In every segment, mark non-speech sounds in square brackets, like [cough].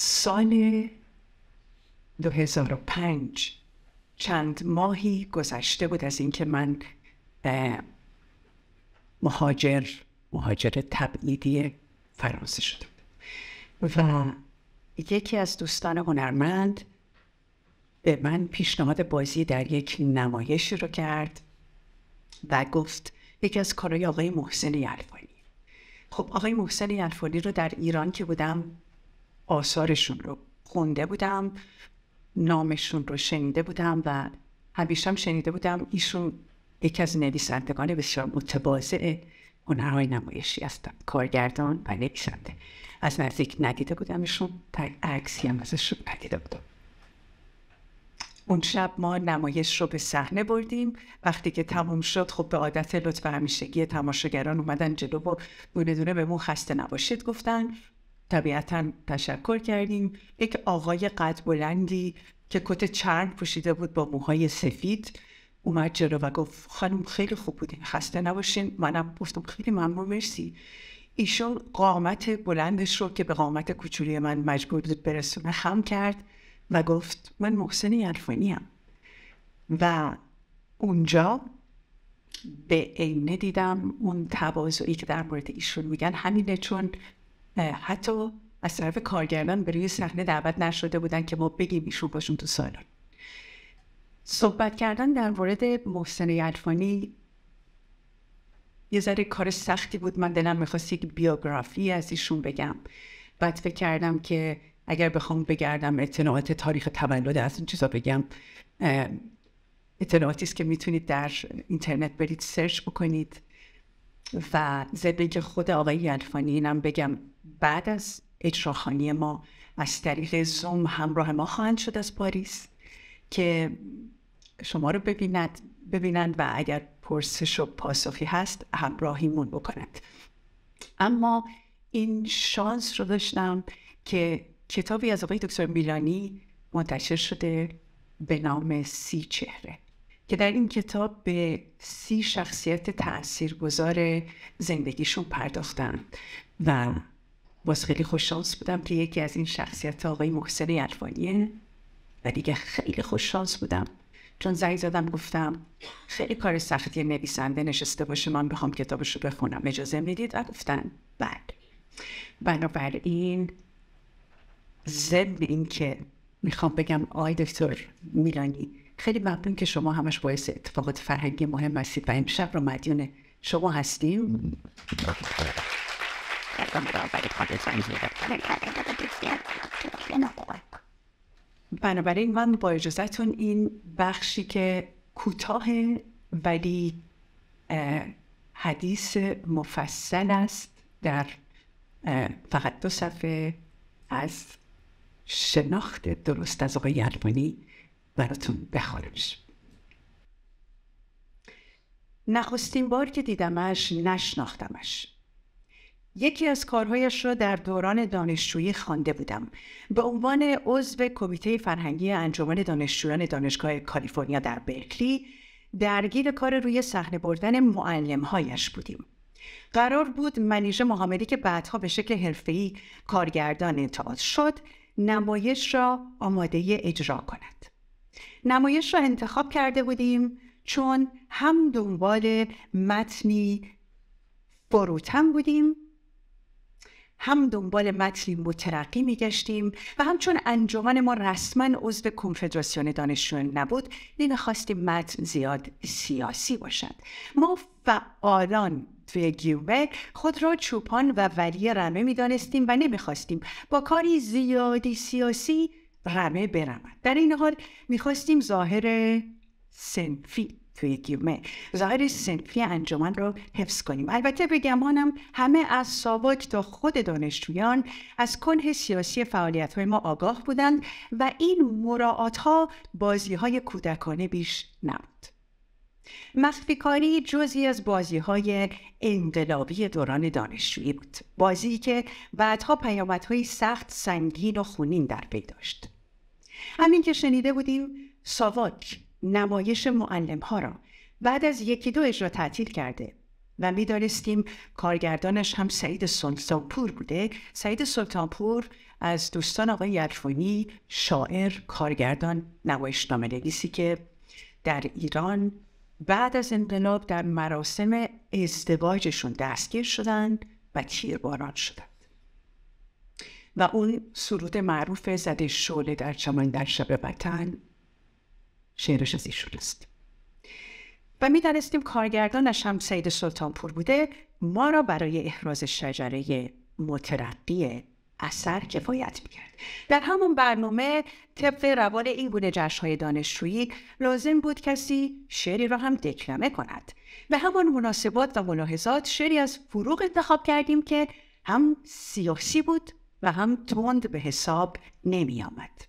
سال 2005 چند ماهی گذشته بود از اینکه من مهاجر مهاجر تبعیدی فرانسه شده بود و یکی از دوستان هنرمند به من پیشنهاد بازی در یک نمایش رو کرد و گفت یکی از کارهای آقای محسن یلفانی خب آقای محسن یلفانی رو در ایران که بودم آثارشون رو خونده بودم نامشون رو شنیده بودم و همیشه هم شنیده بودم. ایشون یکی از نویسندگان بسیار متواضع هنرهای نمایشی هستن کارگردان و نویسنده. از نزدیک ندیده بودمشون تا عکسی هم ازشون ندیده بودم. اون شب ما نمایش رو به صحنه بردیم. وقتی که تمام شد خب به عادت لطف همیشگی تماشاگران اومدن جلو و دونه دونه به مون خسته نباشید گفتن. طبیعتا تشکر کردیم یک آقای قد بلندی که کت چرم پوشیده بود با موهای سفید اومد جلو و گفت خانم خیلی خوب بودین خسته نباشین منم گفتم خیلی ممنون مرسی ایشون قامت بلندش رو که به قامت کوچولی من مجبور بود برسونه خم کرد و گفت من محسن یلفانی هم. و اونجا به عینه دیدم اون تواضعی که در مورد ایشون میگن همینه چون حتی از طرف کارگردان به روی صحنه دعوت نشده بودن که ما بگیم ایشون باشون تو سالن. صحبت کردن در مورد محسن یلفانی یه ذره کار سختی بود. من دلم می‌خواست یک بیوگرافی از ایشون بگم. بعد فکر کردم که اگر بخوام بگردم اطلاعات تاریخ تولد از این چیزا بگم اطلاعاتی است که می‌تونید در اینترنت برید سرچ بکنید و زندگی خود آقای یلفانی اینم بگم. بعد از اجراخانی ما از طریق زوم همراه ما خواهند شد از پاریس که شما رو ببیند ببینند و اگر پرسش و پاسخی هست همراهیمون بکنند. اما این شانس رو داشتم که کتابی از آقای دکتر میلانی منتشر شده به نام سی چهره که در این کتاب به سی شخصیت تاثیرگذار زندگیشون پرداختن و باز خیلی خوششانس بودم که یکی از این شخصیت آقای محسن یلفانیه و دیگه خیلی خوششانس بودم. چون زنگ زدم گفتم خیلی کار سختی نویسنده نشسته باشه من بخوام کتابش رو بخونم. اجازه می‌دید و گفتن بله. بنابراین ضمن این که می‌خوام بگم آی دکتر میلانی خیلی ممنون که شما همش باعث اتفاقات فرهنگی مهم هستید و امشب رو مدیون شما هستیم. بنابراین من با اجازتون این بخشی که کوتاه ولی حدیث مفصل است در فقط دو صفحه از شناخت درست از آقای یلمانی براتون بخارمش نخستین بار که دیدمش نشناختمش. یکی از کارهایش را در دوران دانشجویی خوانده بودم. به عنوان عضو کمیته فرهنگی انجمن دانشجویان دانشگاه کالیفرنیا در برکلی درگیر کار روی صحنه بردن معلمهایش بودیم. قرار بود منیژه محمدی که بعدها به شکل حرفه‌ای کارگردان تئاتر شد نمایش را آماده اجرا کند. نمایش را انتخاب کرده بودیم چون هم دنبال متنی فروتن بودیم هم دنبال متنی مترقی میگشتیم و همچون انجمن ما رسما عضو کنفدراسیون دانشجویان نبود نمی‌خواستیم متن زیاد سیاسی باشد. ما فعالان توی گیوبه خود را چوپان و ولی رمه می‌دانستیم و نمی‌خواستیم با کاری زیادی سیاسی رمه برمد در این حال می‌خواستیم ظاهر سنفی توی گیومه ظاهر سنفی انجمن رو حفظ کنیم. البته به گمانم همه از ساواک تا خود دانشجویان از کنه سیاسی فعالیت های ما آگاه بودند و این مراعات ها بازی های کودکانه بیش نبود. مخفی کاری جزی از بازی های انقلابی دوران دانشجویی بود. بازی که بعدها پیامدهای سخت سنگین و خونین در پی داشت. همین که شنیده بودیم ساواک نمایش معلم ها را بعد از یکی دو اجرا تعطیل کرده و می‌دانستیم کارگردانش هم سعید سلطانپور بوده. سعید سلطانپور از دوستان آقای یلفونی شاعر کارگردان نمایشنامه نویسی که در ایران بعد از انقلاب در مراسم ازدواجشون دستگیر شدند و تیرباران شدند. و اون سرود معروف زده شعله در چمن در شب وطن شعرش از ایشون است. و می دانستیم کارگردانش هم سید سلطانپور بوده ما را برای احراز شجره مترقی اثر کفایت می‌کرد. در همون برنامه طبق روال این بوده جشنهای دانشجویی لازم بود کسی شعری را هم دکلمه کند. به همان مناسبات و ملاحظات شعری از فروغ انتخاب کردیم که هم سیاسی بود و هم تند به حساب نمی آمد.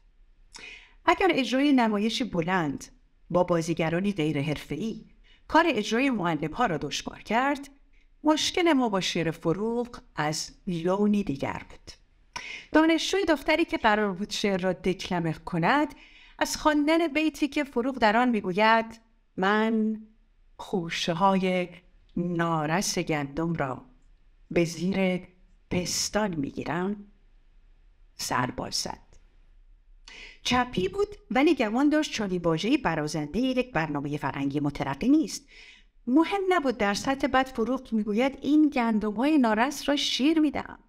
اگر اجرای نمایشی بلند با بازیگرانی غیر حرفه‌ای کار اجرای معلم ها را دشوار کرد مشکل ما با شعر فروغ از لونی دیگر بود. دانشجوی دفتری که قرار بود شعر را دکلمه کند از خواندن بیتی که فروغ در آن می‌گوید من خوشه های نارس گندم را به زیر پستان می‌گیرم. سر زد چپی بود ولی گمان داشت چالی واژهای برازنده یک برنامه فرهنگی مترقی نیست. مهم نبود در سطح بد فروغ می‌گوید این گندم های نارس را شیر می‌دهم.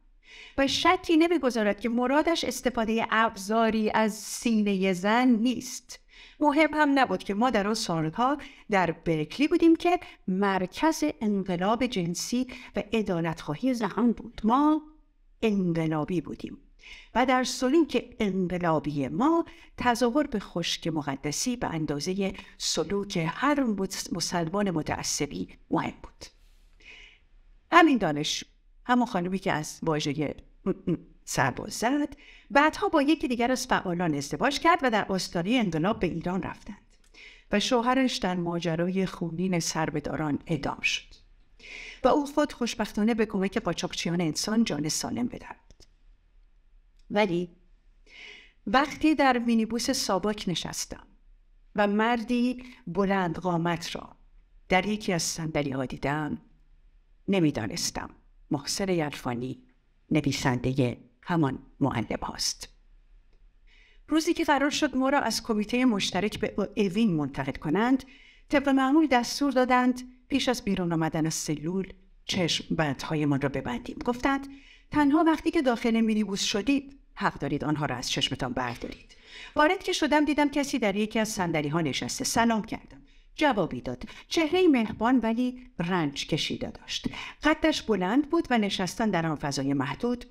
و شکی نمی‌گذارد که مرادش استفاده ابزاری از سینه زن نیست. مهم هم نبود که ما در آن سالها در برکلی بودیم که مرکز انقلاب جنسی و ادالتخواهی زن بود. ما انقلابی بودیم. و در سلوک انقلابی ما تظاهر به خشک مقدسی به اندازه سلوک هر مسلمان متعصبی مهم بود. همین دانش همون خانمی که از واژه سرباز زد بعدها با یکی دیگر از فعالان ازدواج کرد و در آستانه انقلاب به ایران رفتند و شوهرش در ماجرای خونین سربداران ادام شد. و او خود خوشبختانه به کمک قاچاقچیان انسان جان سالم بدرد. ولی وقتی در مینیبوس ساباک نشستم و مردی بلند قامت را در یکی از صندلی ها دیدم نمی‌دانستم محسن یلفانی نویسنده همان معلم هاست. روزی که قرار شد ما را از کمیته مشترک به اوین منتقل کنند طبق معمول دستور دادند پیش از بیرون آمدن از سلول چشم بندهایمان را ببندیم. گفتند تنها وقتی که داخل مینیبوس شدید حق دارید آنها را از چشمتان بردارید. وارد که شدم دیدم کسی در یکی از صندلی ها نشسته. سلام کردم. جوابی داد. چهره مهربان ولی رنج کشیده داشت. قدش بلند بود و نشستن در آن فضای محدود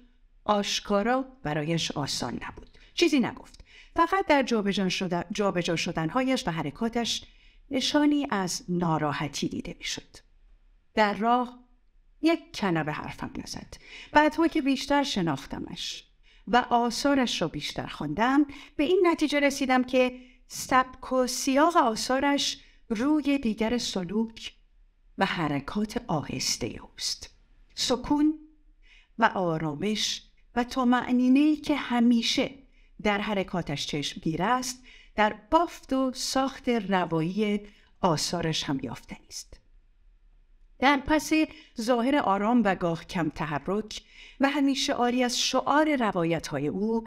آشکارا برایش آسان نبود. چیزی نگفت. فقط در جابجا شدن, جا شدنهایش و حرکاتش نشانی از ناراحتی دیده می‌شد. در راه یک کلمه حرفم نزد. بعدها که بیشتر شناختمش. و آثارش را بیشتر خواندم. به این نتیجه رسیدم که سبک و سیاق آثارش روی دیگر سلوک و حرکات آهسته اوست. سکون و آرامش و معنینه که همیشه در حرکاتش چشمگیر است در بافت و ساخت روایی آثارش هم یافتنی است در پس ظاهر آرام و گاه کم تحرک و همیشه آری از شعار روایت های او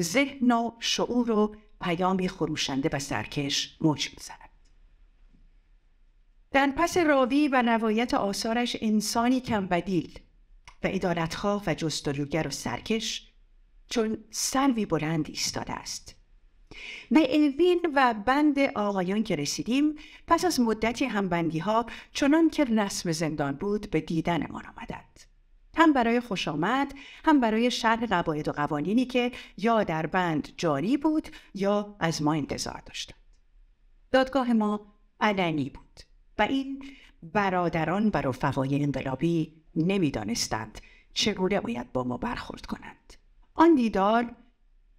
ذهن و شعور و پیامی خروشنده و سرکش موج می‌زند. در پس راوی و روایت آثارش انسانی کم بدیل و ادالتخواه و جستجوگر و سرکش چون سلوی بلند ایستاده است. به الوین و بند آقایان که رسیدیم پس از مدتی همبندی ها چنان که رسم زندان بود به دیدن ما آمدند. هم برای خوش آمد هم برای شرح قواعد و قوانینی که یا در بند جاری بود یا از ما انتظار داشتند. دادگاه ما علنی بود و این برادران و رفقای انقلابی نمی‌دانستند چگونه باید با ما برخورد کنند. آن دیدار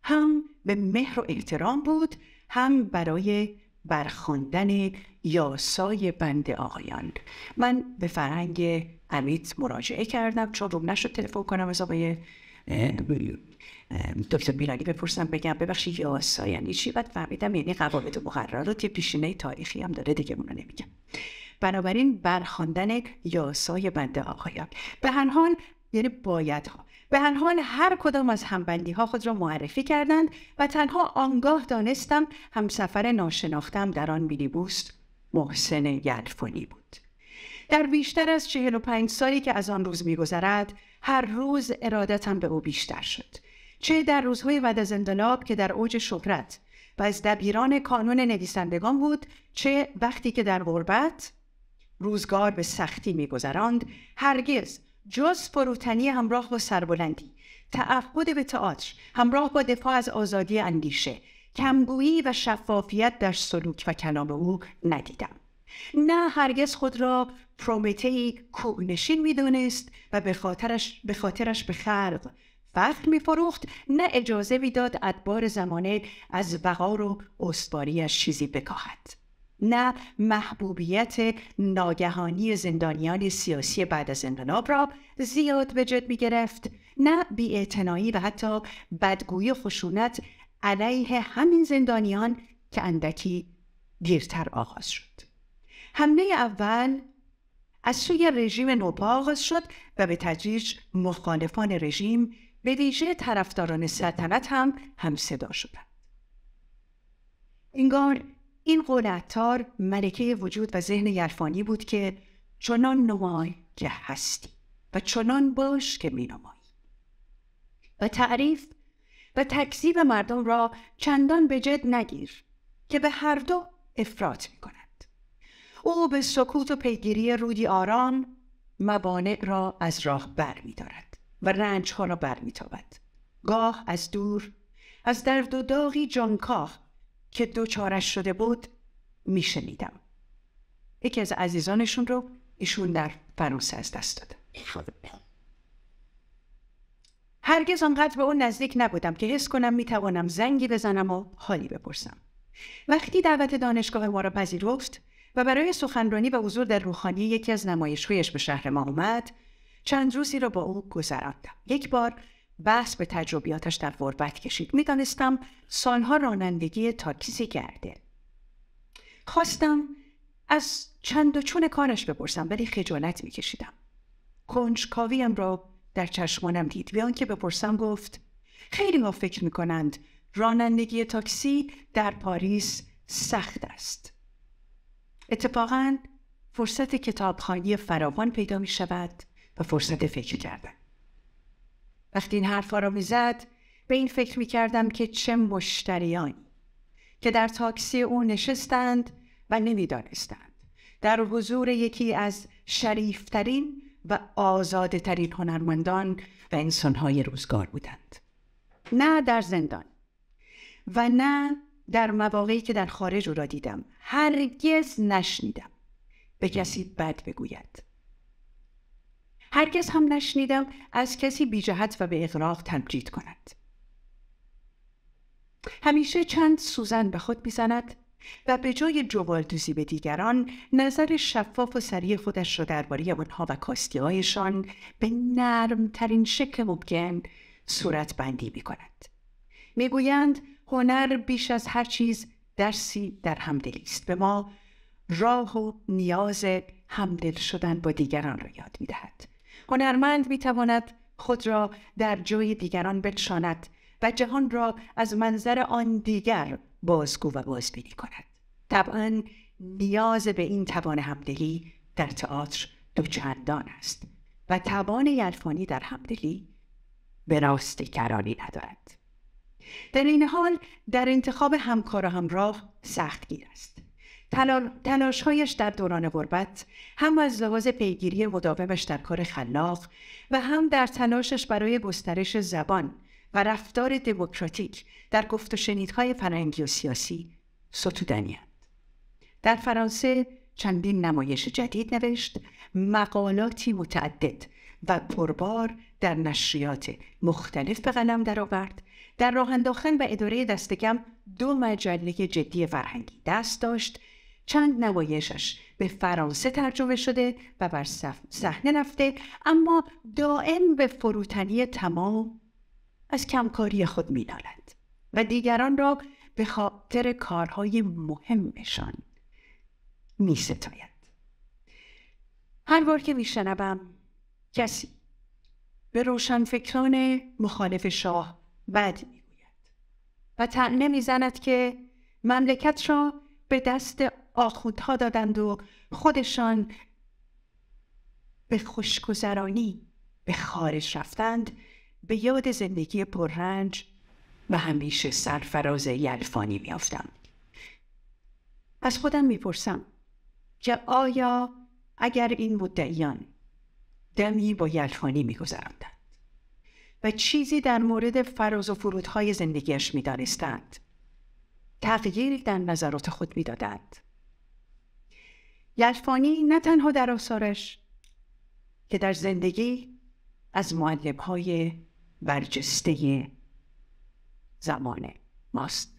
هم به مهر و احترام بود هم برای برخواندن یاسای بند آقایان. من به فرهنگ امیت مراجعه کردم چون روم نشد تلفن کنم از آقای دکتر میلانی بپرسم بگم ببخشید یاسا یعنی چی؟ بعد فهمیدم یعنی قواعد و مقررات پیشینه تاریخی هم داره دیگه اونو نمیگم. بنابراین برخواندن یاسای بنده آقایان. به هر حال یعنی بایدها به هر حال هر کدام از همبندی ها خود را معرفی کردند و تنها آنگاه دانستم همسفر ناشناختم در آن مینیبوس محسن یلفونی بود. در بیشتر از چهل و پنج سالی که از آن روز میگذرد هر روز ارادتم به او بیشتر شد چه در روزهای بعد از انقلاب که در اوج شهرت و از دبیران کانون نویسندگان بود چه وقتی که در غربت روزگار به سختی میگذراند هرگز جز فروتنی همراه با سربلندی تعهد به تئاتر همراه با دفاع از آزادی اندیشه کمگویی و شفافیت در سلوک و کلام او ندیدم. نه هرگز خود را پرومتهی کوهنشین می‌دانست و به خاطرش به خاطرش به خلق فخر میفروخت نه اجازه می‌داد ادبار زمانه از وقار و استواریش چیزی بکاهد. نه محبوبیت ناگهانی زندانیان سیاسی بعد از انقلاب را زیاد به جد می گرفت نه بیاعتنایی و حتی بدگویی خشونت علیه همین زندانیان که اندکی دیرتر آغاز شد. حمله اول از سوی رژیم نوپا آغاز شد و به تدریج مخالفان رژیم به ویژه طرفداران سلطنت هم هم صدا شدند. انگار این قول ملکه وجود و ذهن یلفانی بود که چنان نمای که هستی و چنان باش که می نمایی. و تعریف و تکذیب مردم را چندان به جد نگیر که به هر دو افراط می کند. او به سکوت و پیگیری رودی آرام مبانع را از راه بر می دارد و رنج ها را بر می تابد. گاه از دور از درد و داغی جانکاه که دوچارش شده بود میشنیدم. یکی از عزیزانشون رو ایشون در فرانسه از دست داده هرگز آنقدر به اون نزدیک نبودم که حس کنم می‌توانم زنگی بزنم و حالی بپرسم. وقتی دعوت دانشگاه ما را پذیرفت و برای سخنرانی و حضور در روحانی یکی از نمایشهایش به شهر ما آمد چند روزی را با او گذراندم. یک بار بحث به تجربیاتش در غربت کشید. می‌دانستم سالها رانندگی تاکسی کرده خواستم از چند و چون کارش بپرسم ولی خجالت میکشیدم. کنجکاویم را در چشمانم دید. بیان که بپرسم گفت خیلی ها فکر می‌کنند رانندگی تاکسی در پاریس سخت است. اتفاقا فرصت کتابخانی فراوان پیدا می شود و فرصت فکر کردن وقتی این حرفا را می‌زد به این فکر می کردم که چه مشتریانی که در تاکسی او نشستند و نمی‌دانستند. در حضور یکی از شریفترین و آزادترین هنرمندان و انسانهای روزگار بودند. نه در زندان و نه در مواقعی که در خارج او را دیدم. هرگز نشنیدم. به کسی بد بگوید. هرگز هم نشنیدم از کسی بیجهت و به اغراق تمجید کند همیشه چند سوزن به خود می‌زند و به جای جوالدوزی به دیگران نظر شفاف و سریع خودش را درباره آنها و کاستیهایشان به نرمترین شکل ممکن صورت بندی می کند. می‌گویند هنر بیش از هر چیز درسی در همدلی است به ما راه و نیاز همدل شدن با دیگران را یاد می دهد. هنرمند می تواند خود را در جای دیگران بنشاند و جهان را از منظر آن دیگر بازگو و بازبینی کند. طبعا نیاز به این توان همدلی در تئاتر دوچندان است و توان یلفانی در همدلی به راستی کرانی ندارد. در این حال در انتخاب همکار و همراه سختگیر است. تلاشهایش در دوران غربت هم از لحاظ پیگیری مداومش در کار خلاق و هم در تلاشش برای گسترش زبان و رفتار دموکراتیک در گفت و شنیدهای فرهنگی و سیاسی ستودنیاند. در فرانسه چندین نمایش جدید نوشت مقالاتی متعدد و پربار در نشریات مختلف به قلم درآورد. در راه انداختن و اداره دستکم دو مجله جدی فرهنگی دست داشت چند نمایشش به فرانسه ترجمه شده و بر صحنه رفته اما دائم به فروتنی تمام از کمکاری خود مینالد و دیگران را به خاطر کارهای مهمشان می ستاید. هر بار که میشنوم کسی به روشنفکران مخالف شاه بد می‌گوید و تنه می‌زند که مملکت را به دست آخوندها دادند و خودشان به خوشگذرانی به خارج رفتند به یاد زندگی پررنج و همیشه سرفراز یلفانی میافتم از خودم می‌پرسم که آیا اگر این مدعیان دمی با یلفانی میگذراندند و چیزی در مورد فراز و فرودهای زندگیش می‌دانستند تغییری در نظرات خود می‌دادند یلفانی نه تنها در آثارش که در زندگی از معلم های برجسته زمان ماست.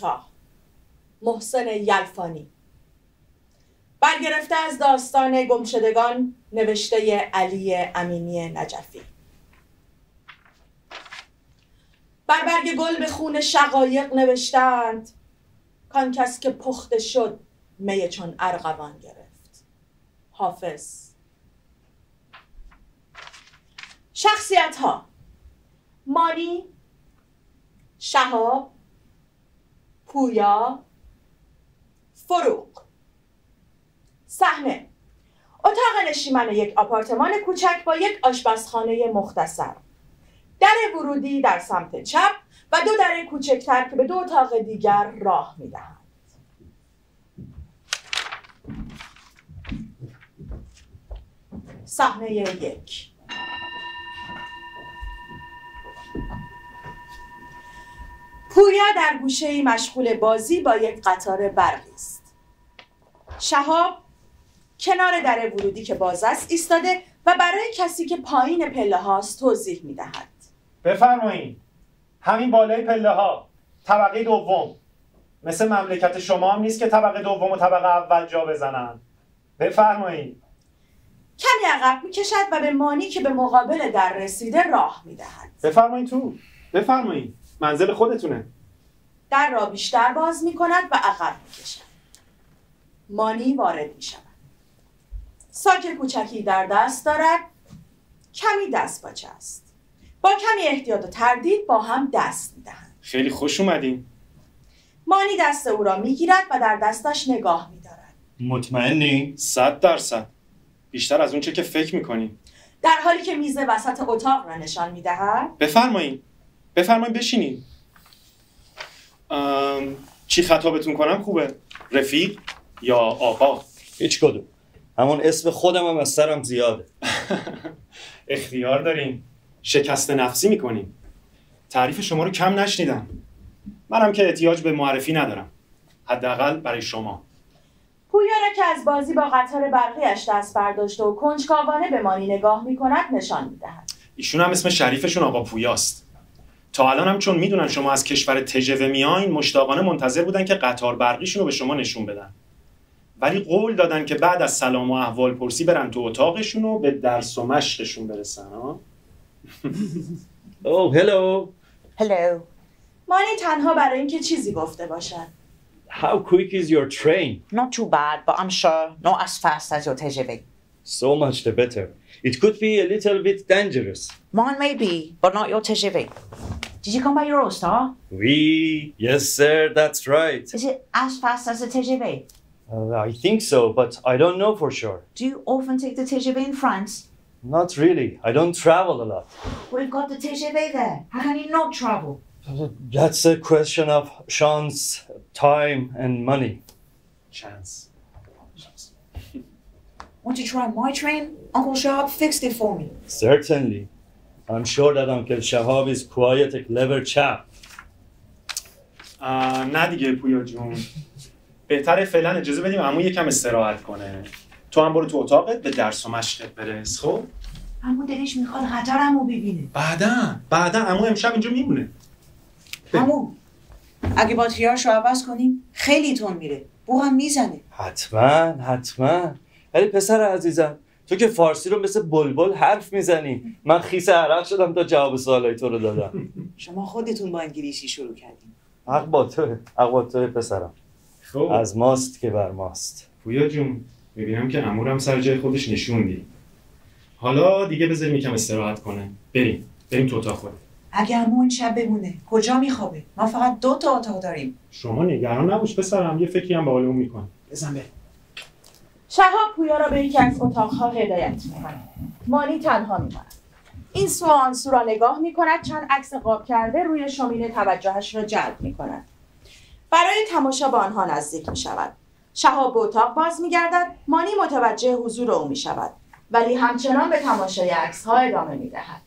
کوتاه. محسن یلفانی. برگرفته از داستان گمشدگان نوشته علی امینی نجفی. بر برگ گل به خون شقایق نوشتند. کان کس که پخته شد می چون ارغوان گرفت. حافظ. شخصیت ها مانی شهاب پویا فروغ. صحنه اتاق نشیمن یک آپارتمان کوچک با یک آشپزخانه مختصر. در ورودی در سمت چپ و دو در کوچکتر که به دو اتاق دیگر راه می‌دهند صحنه یک. پویا در گوشه مشغول بازی با یک قطار برقی است. شهاب کنار در ورودی که باز است ایستاده و برای کسی که پایین پله هاست توضیح می دهد. بفرمایید همین بالای پله ها. طبقه دوم. مثل مملکت شما هم نیست که طبقه دوم و طبقه اول جا بزنن. بفرمایید کمی عقب می کشد و به مانی که به مقابل در رسیده راه می دهد. بفرمایید تو. بفرمایید منزل خودتونه در را بیشتر باز می کند و عقب می کشد. مانی وارد می شود. ساک کوچکی در دست دارد کمی دست باچه است. با کمی احتیاط و تردید با هم دست می دهند. خیلی خوش اومدین مانی دست او را می گیرد و در دستش نگاه می دارد. مطمئنی؟ صد درصد بیشتر از اونچه که فکر می‌کنیم در حالی که میز وسط اتاق را نشان می دهد بفرمایید بفرمایید بشینید ام، چی خطابتون کنم خوبه؟ رفیق یا آقا؟ هیچ کدوم. همون اسم خودم هم از سرم زیاده. [laughs] اختیار داریم. شکست نفسی می‌کنیم. تعریف شما رو کم نشنیدم. منم که احتیاج به معرفی ندارم. حداقل برای شما. پویا را که از بازی با قطار برقیش دست برداشته و کنجکاوانه به مانی نگاه می کند نشان می دهد. ایشون هم اسم شریفشون آقا پویاست. تا الان هم چون می‌دونن شما از کشور تژوه میاین مشتاقانه منتظر بودن که قطار برقیشون رو به شما نشون بدن ولی قول دادن که بعد از سلام و احوال پرسی برن تو اتاقشون و به درس و مشقشون برسن ها اوه هلو Hello. مانی تنها برای اینکه چیزی گفته باشد. How quick is your train? Not too bad, but I'm sure not as fast as your TGV. So much the better. It could be a little bit dangerous. Mine may be, but not your TGV. Did you come by Eurostar? We, yes sir, that's right. Is it as fast as the TGV? Uh, I think so, but I don't know for sure. Do you often take the TGV in France? Not really. I don't travel a lot. We've got the TGV there. How can you not travel? That's a question of chance, time, and money. chance. Want to try my train? Uncle Sharp fixed it for me. Certainly. I'm sure that Uncle Shahab is quite a clever chap. نه دیگه پویا جون بهتره فعلا اجازه بدیم عمو یکم استراحت کنه تو هم برو تو اتاقت به درس و مشقت برس خب همون دلش می‌خواد خطرمو ببینه. بعدا بعدا عمو امشب اینجا میمونه همون اگه باتریاشو عوض کنیم خیلی تون میره. بوغم می‌زنه. حتما حتما ولی پسر عزیزم تو که فارسی رو مثل بلبل حرف می‌زنی. من خیس عرق شدم تا جواب سوالای تو رو دادم. شما خودتون با انگلیسی شروع کردیم. حق با توه حق با توه پسرم. خب. از ماست که بر ماست. پویا جون می‌بینم که عمو هم سر جای خودش نشوندی. حالا دیگه بذاریم یکم استراحت کنه. بریم. بریم تو اتاق خود اگه همون شب بمونه کجا میخوابه؟ ما فقط دو تا اتاق داریم. شما نگران نباش پسرم. یه فکری هم به حال اون میکن. بزن بریم. شهاب پویا را به یکی از اتاقها هدایت می‌کند. مانی تنها میماند. این سو آن سو را نگاه می‌کند چند عکس قاب کرده روی شومینه توجهش را جلب می‌کند. برای تماشا به آنها نزدیک می‌شود. شهاب به اتاق باز میگردد مانی متوجه حضور او می‌شود ولی همچنان به تماشای عکسها ادامه می‌دهد.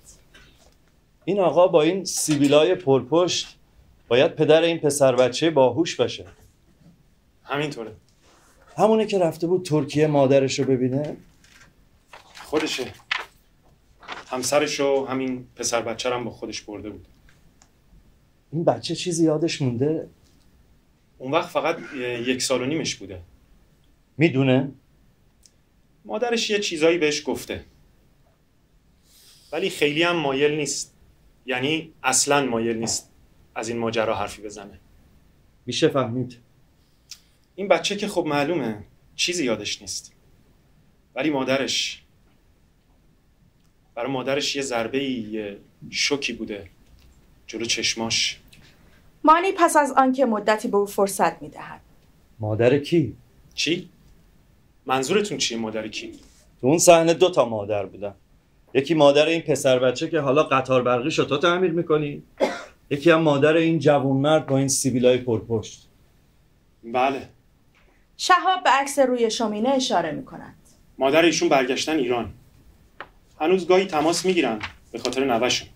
این آقا با این سیبیلای پرپشت باید پدر این پسر بچه باهوش باشه. همینطوره. همونه که رفته بود ترکیه مادرش رو ببینه. خودشه. همسرش و همین پسر بچه هم با خودش برده بود. این بچه چیزی یادش مونده؟ اون وقت فقط یک سال و نیمش بوده. می‌دونه؟ مادرش یه چیزایی بهش گفته. ولی خیلی هم مایل نیست. یعنی اصلا مایل نیست از این ماجرا حرفی بزنه. میشه فهمید؟ این بچه که خب معلومه چیزی یادش نیست. ولی مادرش برای مادرش یه ضربه یه شوکی بوده جلو چشماش. مانی پس از آنکه مدتی به او فرصت می‌دهد. مادر کی؟ چی؟ منظورتون چیه مادر کی؟ تو اون صحنه دو تا مادر بودن. یکی مادر این پسر بچه که حالا قطار برقی شد تو تعمیر می‌کنی. یکی هم مادر این جوون مرد با این سیبیلای پرپشت. بله. شهاب به عکس روی شومینه اشاره می‌کند. مادر ایشون برگشتن ایران. هنوز گاهی تماس می‌گیرن به خاطر نوشون.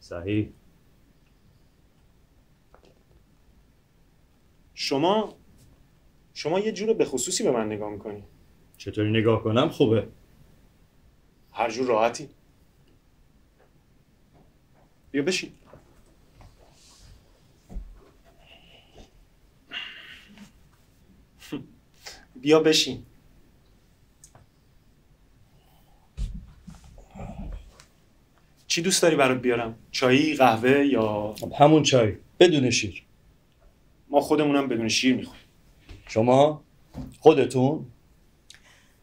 صحیح. شما شما یه جور به خصوصی به من نگاه می‌کنی. چطوری نگاه کنم؟ خوبه. هر جور راحتی. بیا بشین. بیا بشین چی دوست داری برات بیارم؟ چایی، قهوه یا همون چای بدون شیر ما خودمونم بدون شیر می‌خوریم شما خودتون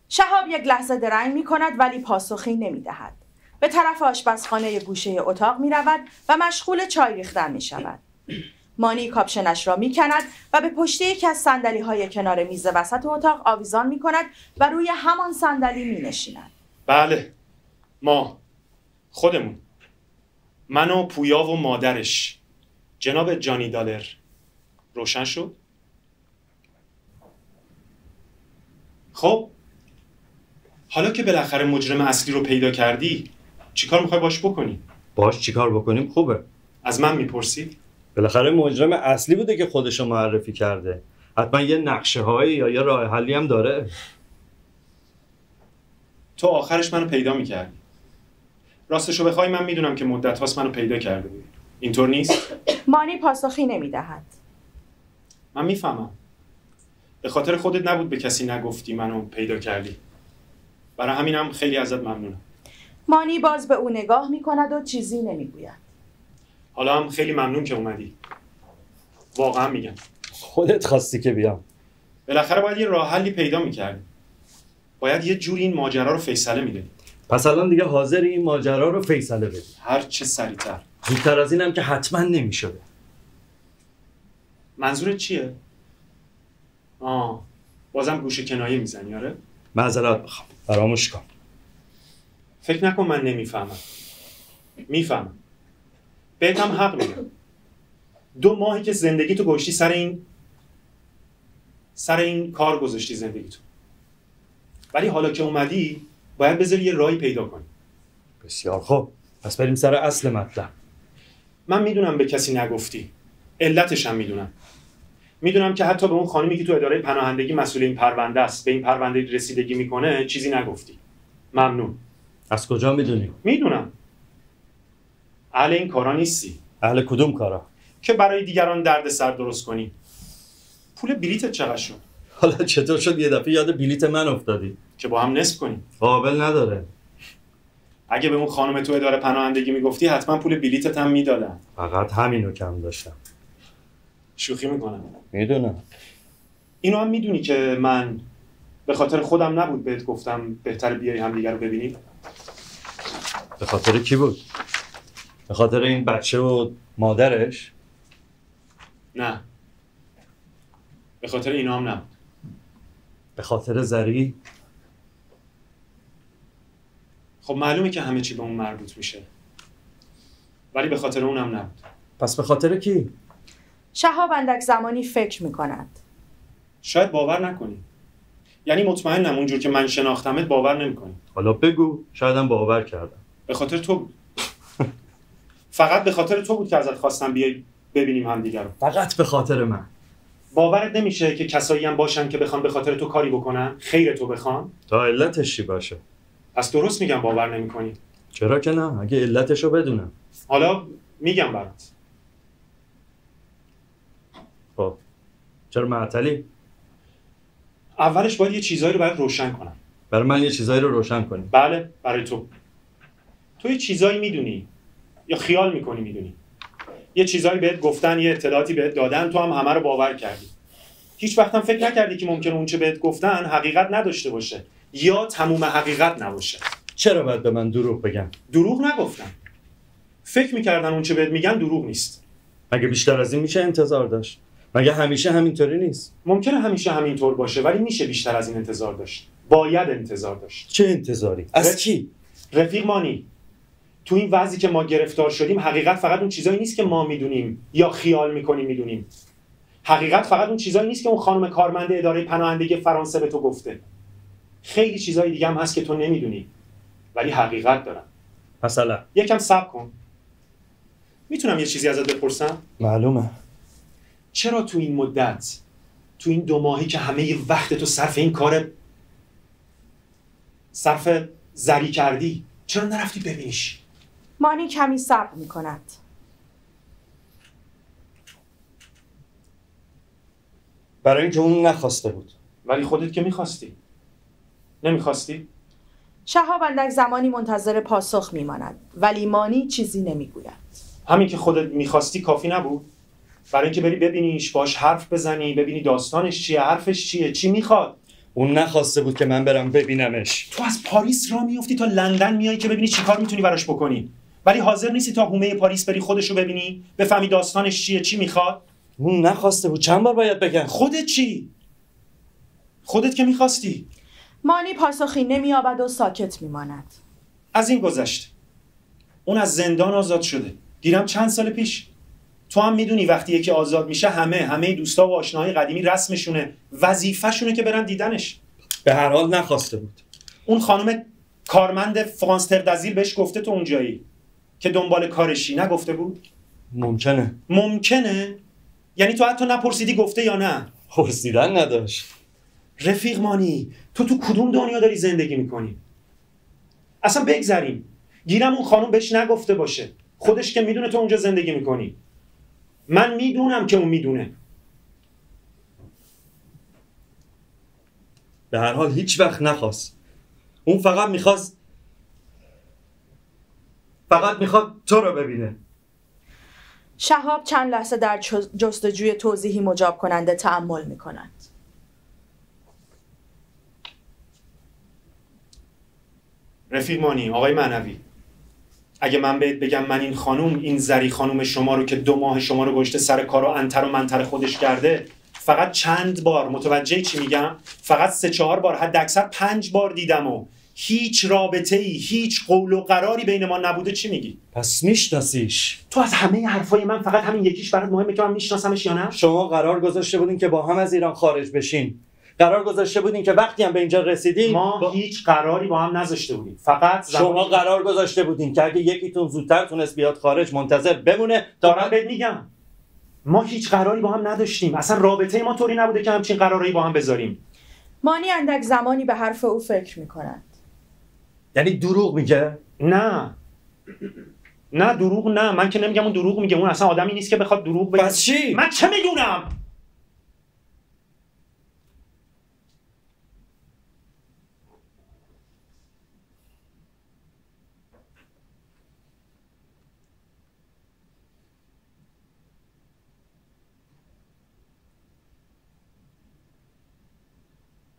شهاب یک لحظه درنگ می کند ولی پاسخی نمی دهد. به طرف آشپزخانه گوشه اتاق می رود و مشغول چای ریختن می شود. مانی کاپشنش را می کند و به پشت یکی از سندلی های کنار میز وسط اتاق آویزان می کند و روی همان صندلی می نشیند. بله. ما. خودمون. من و پویا و مادرش. جناب جانی دالر. روشن شد؟ خب. حالا که بالاخره مجرم اصلی رو پیدا کردی چیکار می‌خوای باش بکنی؟ باش چیکار بکنیم؟ خوبه. از من می‌پرسی؟ بالاخره مجرم اصلی بوده که خودشو معرفی کرده. حتما یه نقشه هایی یا یه راه حلی هم داره. تو آخرش منو پیدا می‌کردی. راستشو بخوای من می‌دونم که مدت هاست منو پیدا کرده بودی. اینطور نیست؟ مانی پاسخی نمی دهد. من می‌فهمم. به خاطر خودت نبود به کسی نگفتی منو پیدا کردی. برای همینم خیلی ازت ممنونم. مانی باز به او نگاه می کند و چیزی نمی گوید. حالا هم خیلی ممنون که اومدی. واقعا میگم. خودت خواستی که بیام. بالاخره باید یه راه حلی پیدا می‌کردی. باید یه جوری این ماجرا رو فیصله می‌دادی. پس الان دیگه حاضر این ماجرا رو فیصله بدی. هر چه سریعتر. زودتر از اینم که حتما نمی‌شده. منظورت چیه؟ آه بازم گوشه کنایه می‌زنی آره؟ معذرت بخوام فراموش کن. فکر نکن من نمی‌فهمم. می‌فهمم. بهت هم حق میدم. دو ماهی که زندگی تو گشتی سر این سر این کار گذاشتی زندگی تو. ولی حالا که اومدی باید بذاری یه راهی پیدا کنی. بسیار خوب. پس بریم سر اصل مطلب. من می‌دونم به کسی نگفتی. علتش هم می‌دونم. می‌دونم که حتی به اون خانمی که تو اداره پناهندگی مسئول این پرونده است به این پرونده رسیدگی می‌کنه چیزی نگفتی. ممنون. از کجا می‌دونی؟ می‌دونم. اهل این کارا نیستی. اهل کدوم کارا؟ که برای دیگران درد سر درست کنی. پول بلیتت چقدر شد؟ حالا چطور شد؟ یه دفعه یاد بلیت من افتادی. که با هم نصف کنیم. قابل نداره. اگه به اون خانم تو اداره پناهندگی می‌گفتی حتما پول بلیتت هم می‌دادن. فقط همینو کم داشتم. شوخی می‌کنم. می‌دونم. اینو هم می‌دونی که من به خاطر خودم نبود بهت گفتم بهتر بیای همدیگه رو ببینیم به خاطر کی بود؟ به خاطر این بچه و مادرش؟ نه. به خاطر اینا هم نبود. به خاطر زری؟ خب معلومه که همه چی به اون مربوط میشه. ولی به خاطر اونم نبود. پس به خاطر کی؟ شهاب اندک زمانی فکر می کند شاید باور نکنی. یعنی مطمئنم اونجور که من شناختمت باور نمی‌کنی. حالا بگو شایدم باور کردم. به خاطر تو بود. فقط به خاطر تو بود که ازت خواستم بیای ببینیم همدیگه رو. فقط به خاطر من. باورت نمیشه که کسایی هم باشن که بخوان به خاطر تو کاری بکنن؟ خیر تو بخوان. تا علتش چی باشه؟ پس درست میگم باور نمی‌کنی. چرا که نه؟ اگه علتش رو بدونم. حالا میگم برات. خب. چرا معطلی؟ اولش باید یه چیزایی رو برات روشن کنم. برای من یه چیزایی رو روشن کنی. بله برای تو. تو یه چیزایی می‌دونی. یا خیال می‌کنی می‌دونی. یه چیزایی بهت گفتن یه اطلاعاتی بهت دادن تو هم همه رو باور کردی. هیچ وقت هم فکر نکردی که ممکنه اون چه بهت گفتن حقیقت نداشته باشه یا تموم حقیقت نباشه. چرا باید به من دروغ بگم؟ دروغ نگفتن فکر می‌کردن اون چه بهت میگن دروغ نیست. مگه بیشتر از این میشه انتظار داشت؟ مگه همیشه همینطوری نیست؟ ممکنه همیشه همینطور باشه ولی میشه بیشتر از این انتظار داشت. باید انتظار داشت. چه انتظاری؟ از ر- کی؟ رفیق مانی. تو این وضعی که ما گرفتار شدیم حقیقت فقط اون چیزایی نیست که ما می‌دونیم یا خیال می‌کنیم می‌دونیم. حقیقت فقط اون چیزایی نیست که اون خانم کارمند اداره پناهندگی فرانسه به تو گفته. خیلی چیزای دیگه هم هست که تو نمی‌دونی. ولی حقیقت دارن مثلا یکم صبر کن. می‌تونم یه چیزی ازت بپرسم؟ معلومه. چرا تو این مدت تو این دو ماهی که همه وقت تو صرف این کار صرف زری کردی چرا نرفتی ببینیش؟ مانی کمی صبر می کند برای اینکه اون نخواسته بود. ولی خودت که می‌خواستی. نمی‌خواستی؟ شهاب اندک زمانی منتظر پاسخ می ماند ولی مانی چیزی نمی گوید همین که خودت می‌خواستی کافی نبود. برای اینکه بری ببینیش باش حرف بزنی ببینی داستانش چیه حرفش چیه چی می‌خواد. اون نخواسته بود که من برم ببینمش. تو از پاریس را میفتی تا لندن میای که ببینی چیکار می‌تونی براش بکنی. ولی حاضر نیستی تا حومه پاریس بری خودشو ببینی؟ بفهمی داستانش چیه چی می‌خواد؟ اون نخواسته بود. چند بار باید بگم؟ خودت چی؟ خودت که می‌خواستی. مانی پاسخی نمییابد و ساکت می ماند از این گذشته اون از زندان آزاد شده. دیرم چند سال پیش. تو هم می‌دونی وقتی یکی آزاد میشه همه همه دوستا و آشناهای قدیمی رسمشونه. وظیفهشونه که برن دیدنش. به هر حال نخواسته بود. اون خانم کارمند فرانستر دزیل بهش گفته تو اونجایی. که دنبال کارشی نگفته بود؟ ممکنه. ممکنه؟ یعنی تو حتی نپرسیدی گفته یا نه؟ پرسیدن نداشت. رفیق مانی تو تو کدوم دنیا داری زندگی می‌کنی؟ اصلا بگذریم. گیرم اون خانم بهش نگفته باشه. خودش که می‌دونه تو اونجا زندگی می‌کنی. من می‌دونم که اون می‌دونه. به هر حال هیچ وقت نخواست. اون فقط می‌خواست فقط می‌خواد تو رو ببینه. شهاب چند لحظه در جستجوی توضیحی مجاب کننده تعمل می کند رفیق مانی آقای معنوی. اگه من بهت بگم من این خانوم این زری خانوم شما رو که دو ماه شما رو گشته سر کار و انتر و منتر خودش کرده فقط چند بار متوجه چی میگم؟ فقط سه چهار بار حد اکثر پنج بار دیدم و هیچ رابطه ای هیچ قول و قراری بین ما نبوده چی میگی؟ پس میشناسیش. تو از همه حرفای من فقط همین یکیش برات مهمه که من میشناسمش یا نه؟ شما قرار گذاشته بودین که با هم از ایران خارج بشین. قرار گذاشته بودین که وقتی هم به اینجا رسیدین ما با- هیچ قراری با هم نذاشته بودیم. فقط شما قرار گذاشته بودین که اگه یکیتون زودتر تونست بیاد خارج منتظر بمونه. تا دارم بهت میگم. ما هیچ قراری با هم نداشتیم. اصلا رابطه ما طوری نبوده که همچین قراری با هم بذاریم. مانی اندک زمانی به حرف او فکر می کند. یعنی دروغ میگه؟ نه. نه دروغ نه. من که نمیگم اون دروغ میگه. اون اصلا آدمی نیست که بخواد دروغ بگه. پس چی؟ من چه می‌دونم؟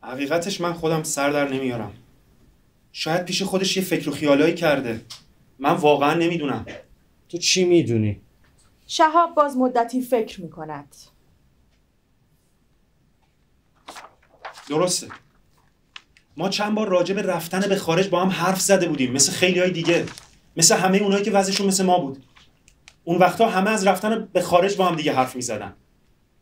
حقیقتش من خودم سر در نمیارم. شاید پیش خودش یه فکر و خیالایی کرده. من واقعا نمی‌دونم. تو چی می‌دونی؟ شهاب باز مدتی فکر می کند. درسته. ما چند بار راجع به رفتن به خارج با هم حرف زده بودیم مثل خیلی های دیگه. مثل همه اونایی که وضعشون مثل ما بود. اون وقتا همه از رفتن به خارج با هم دیگه حرف می‌زدن.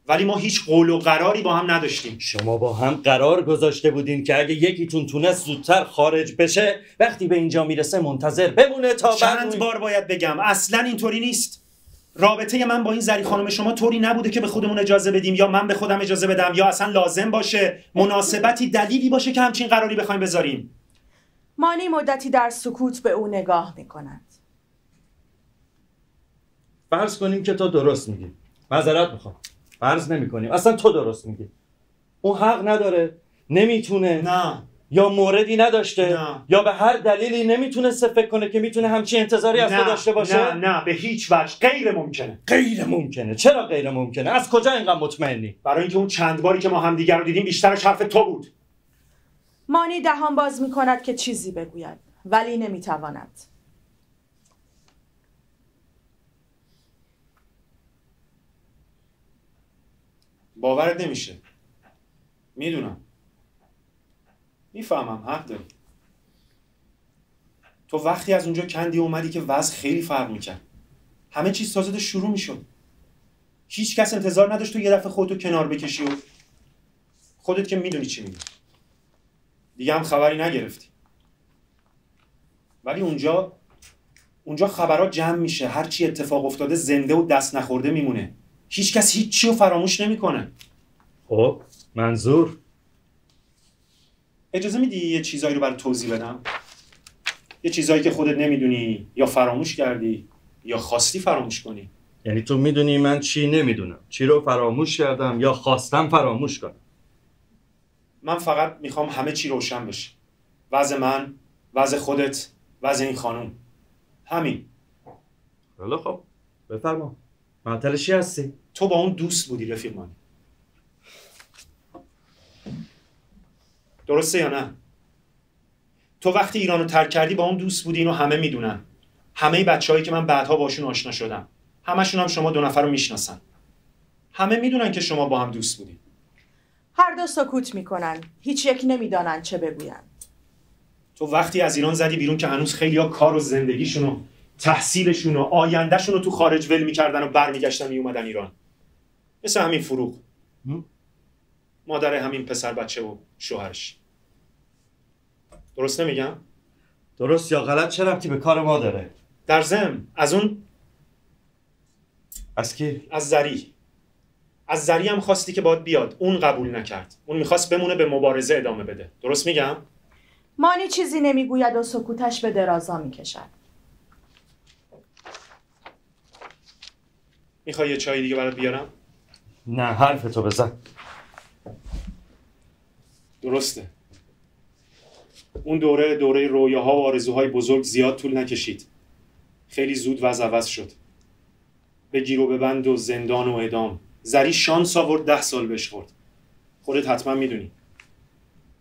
ولی ما هیچ قول و قراری با هم نداشتیم. شما با هم قرار گذاشته بودین که اگه یکیتون تونست زودتر خارج بشه وقتی به اینجا می‌رسه منتظر بمونه تا بعد چند بار باید بگم اصلا اینطوری نیست. رابطه من با این زری خانم شما طوری نبوده که به خودمون اجازه بدیم یا من به خودم اجازه بدم یا اصلا لازم باشه مناسبتی دلیلی باشه که همچین قراری بخوایم بذاریم. مانی مدتی در سکوت به او نگاه می کند. فرض کنیم که تو درست میگی. معذرت می‌خوام. فرض نمی کنیم اصلا تو درست میگی. اون حق نداره نمی‌تونه. نه. یا موردی نداشته نه. یا به هر دلیلی نمی‌تونسته فکر کنه که می‌تونه همچین انتظاری از تو داشته باشه. نه نه به هیچ وجه. غیر ممکنه. غیر ممکنه. چرا غیر ممکنه؟ از کجا اینقدر مطمئنی؟ برای اینکه اون چند باری که ما همدیگر رو دیدیم بیشترش حرف تو بود. مانی دهان باز می کند که چیزی بگوید ولی نمی باورت نمیشه. می‌دونم. می‌فهمم حق داری. تو وقتی از اونجا کندی اومدی که وضع خیلی فرق می‌کرد. همه چیز تازه شروع می‌شد. هیچ کس انتظار نداشت تو یه دفعه خودتو کنار بکشی و خودت که می‌دونی چی میگی. دیگه هم خبری نگرفتی. ولی اونجا اونجا خبرات جمع میشه. هر چی اتفاق افتاده زنده و دست نخورده میمونه. هیچ کس هیچ چی رو فراموش نمی‌کنه. خب منظور؟ اجازه میدی یه چیزایی رو برای توضیح بدم؟ یه چیزایی که خودت نمی‌دونی یا فراموش کردی یا خواستی فراموش کنی؟ یعنی تو می‌دونی من چی نمی‌دونم؟ چی رو فراموش کردم یا خواستم فراموش کنم؟ من فقط می‌خوام همه چی روشن بشه. وضع من وضع خودت وضع این خانم همین. حالا خب بفرما. معطل چی هستی؟ تو با اون دوست بودی رفیق من درسته یا نه؟ تو وقتی ایران رو ترک کردی با اون دوست بودی اینو همه می‌دونن. همه بچههایی که من بعدها باشون آشنا شدم. همشون هم شما دو نفر رو می‌شناسن. همه می‌دونن که شما با هم دوست بودی. هر دو سکوت می کنند. هیچ یک نمی دانند چه بگویند. تو وقتی از ایران زدی بیرون که هنوز خیلی ها کار و زندگیشون و تحصیلشون و آیندهشون رو تو خارج ول می‌کردن و برمیگشتن میومدن ایران. مثل همین فروغ؟ مادر همین پسر بچه و شوهرش. درست نمیگم؟ درست یا غلط؟ چه ربطی به کار ما داره؟ در ضمن از اون؟ از کی؟ از زری. از زری هم خواستی که باید بیاد. اون قبول نکرد. اون می‌خواست بمونه به مبارزه ادامه بده. درست میگم؟ مانی چیزی نمی‌گوید و سکوتش به درازا می می‌خوای یه چای دیگه برات بیارم؟ نه حرف تو بزن. درسته. اون دوره دوره رویاها و آرزوهای بزرگ زیاد طول نکشید. خیلی زود وضع عوض شد. به گیر و ببند و زندان و اعدام. زری شانس آورد ده سال بهش خورد. خودت حتما می‌دونی.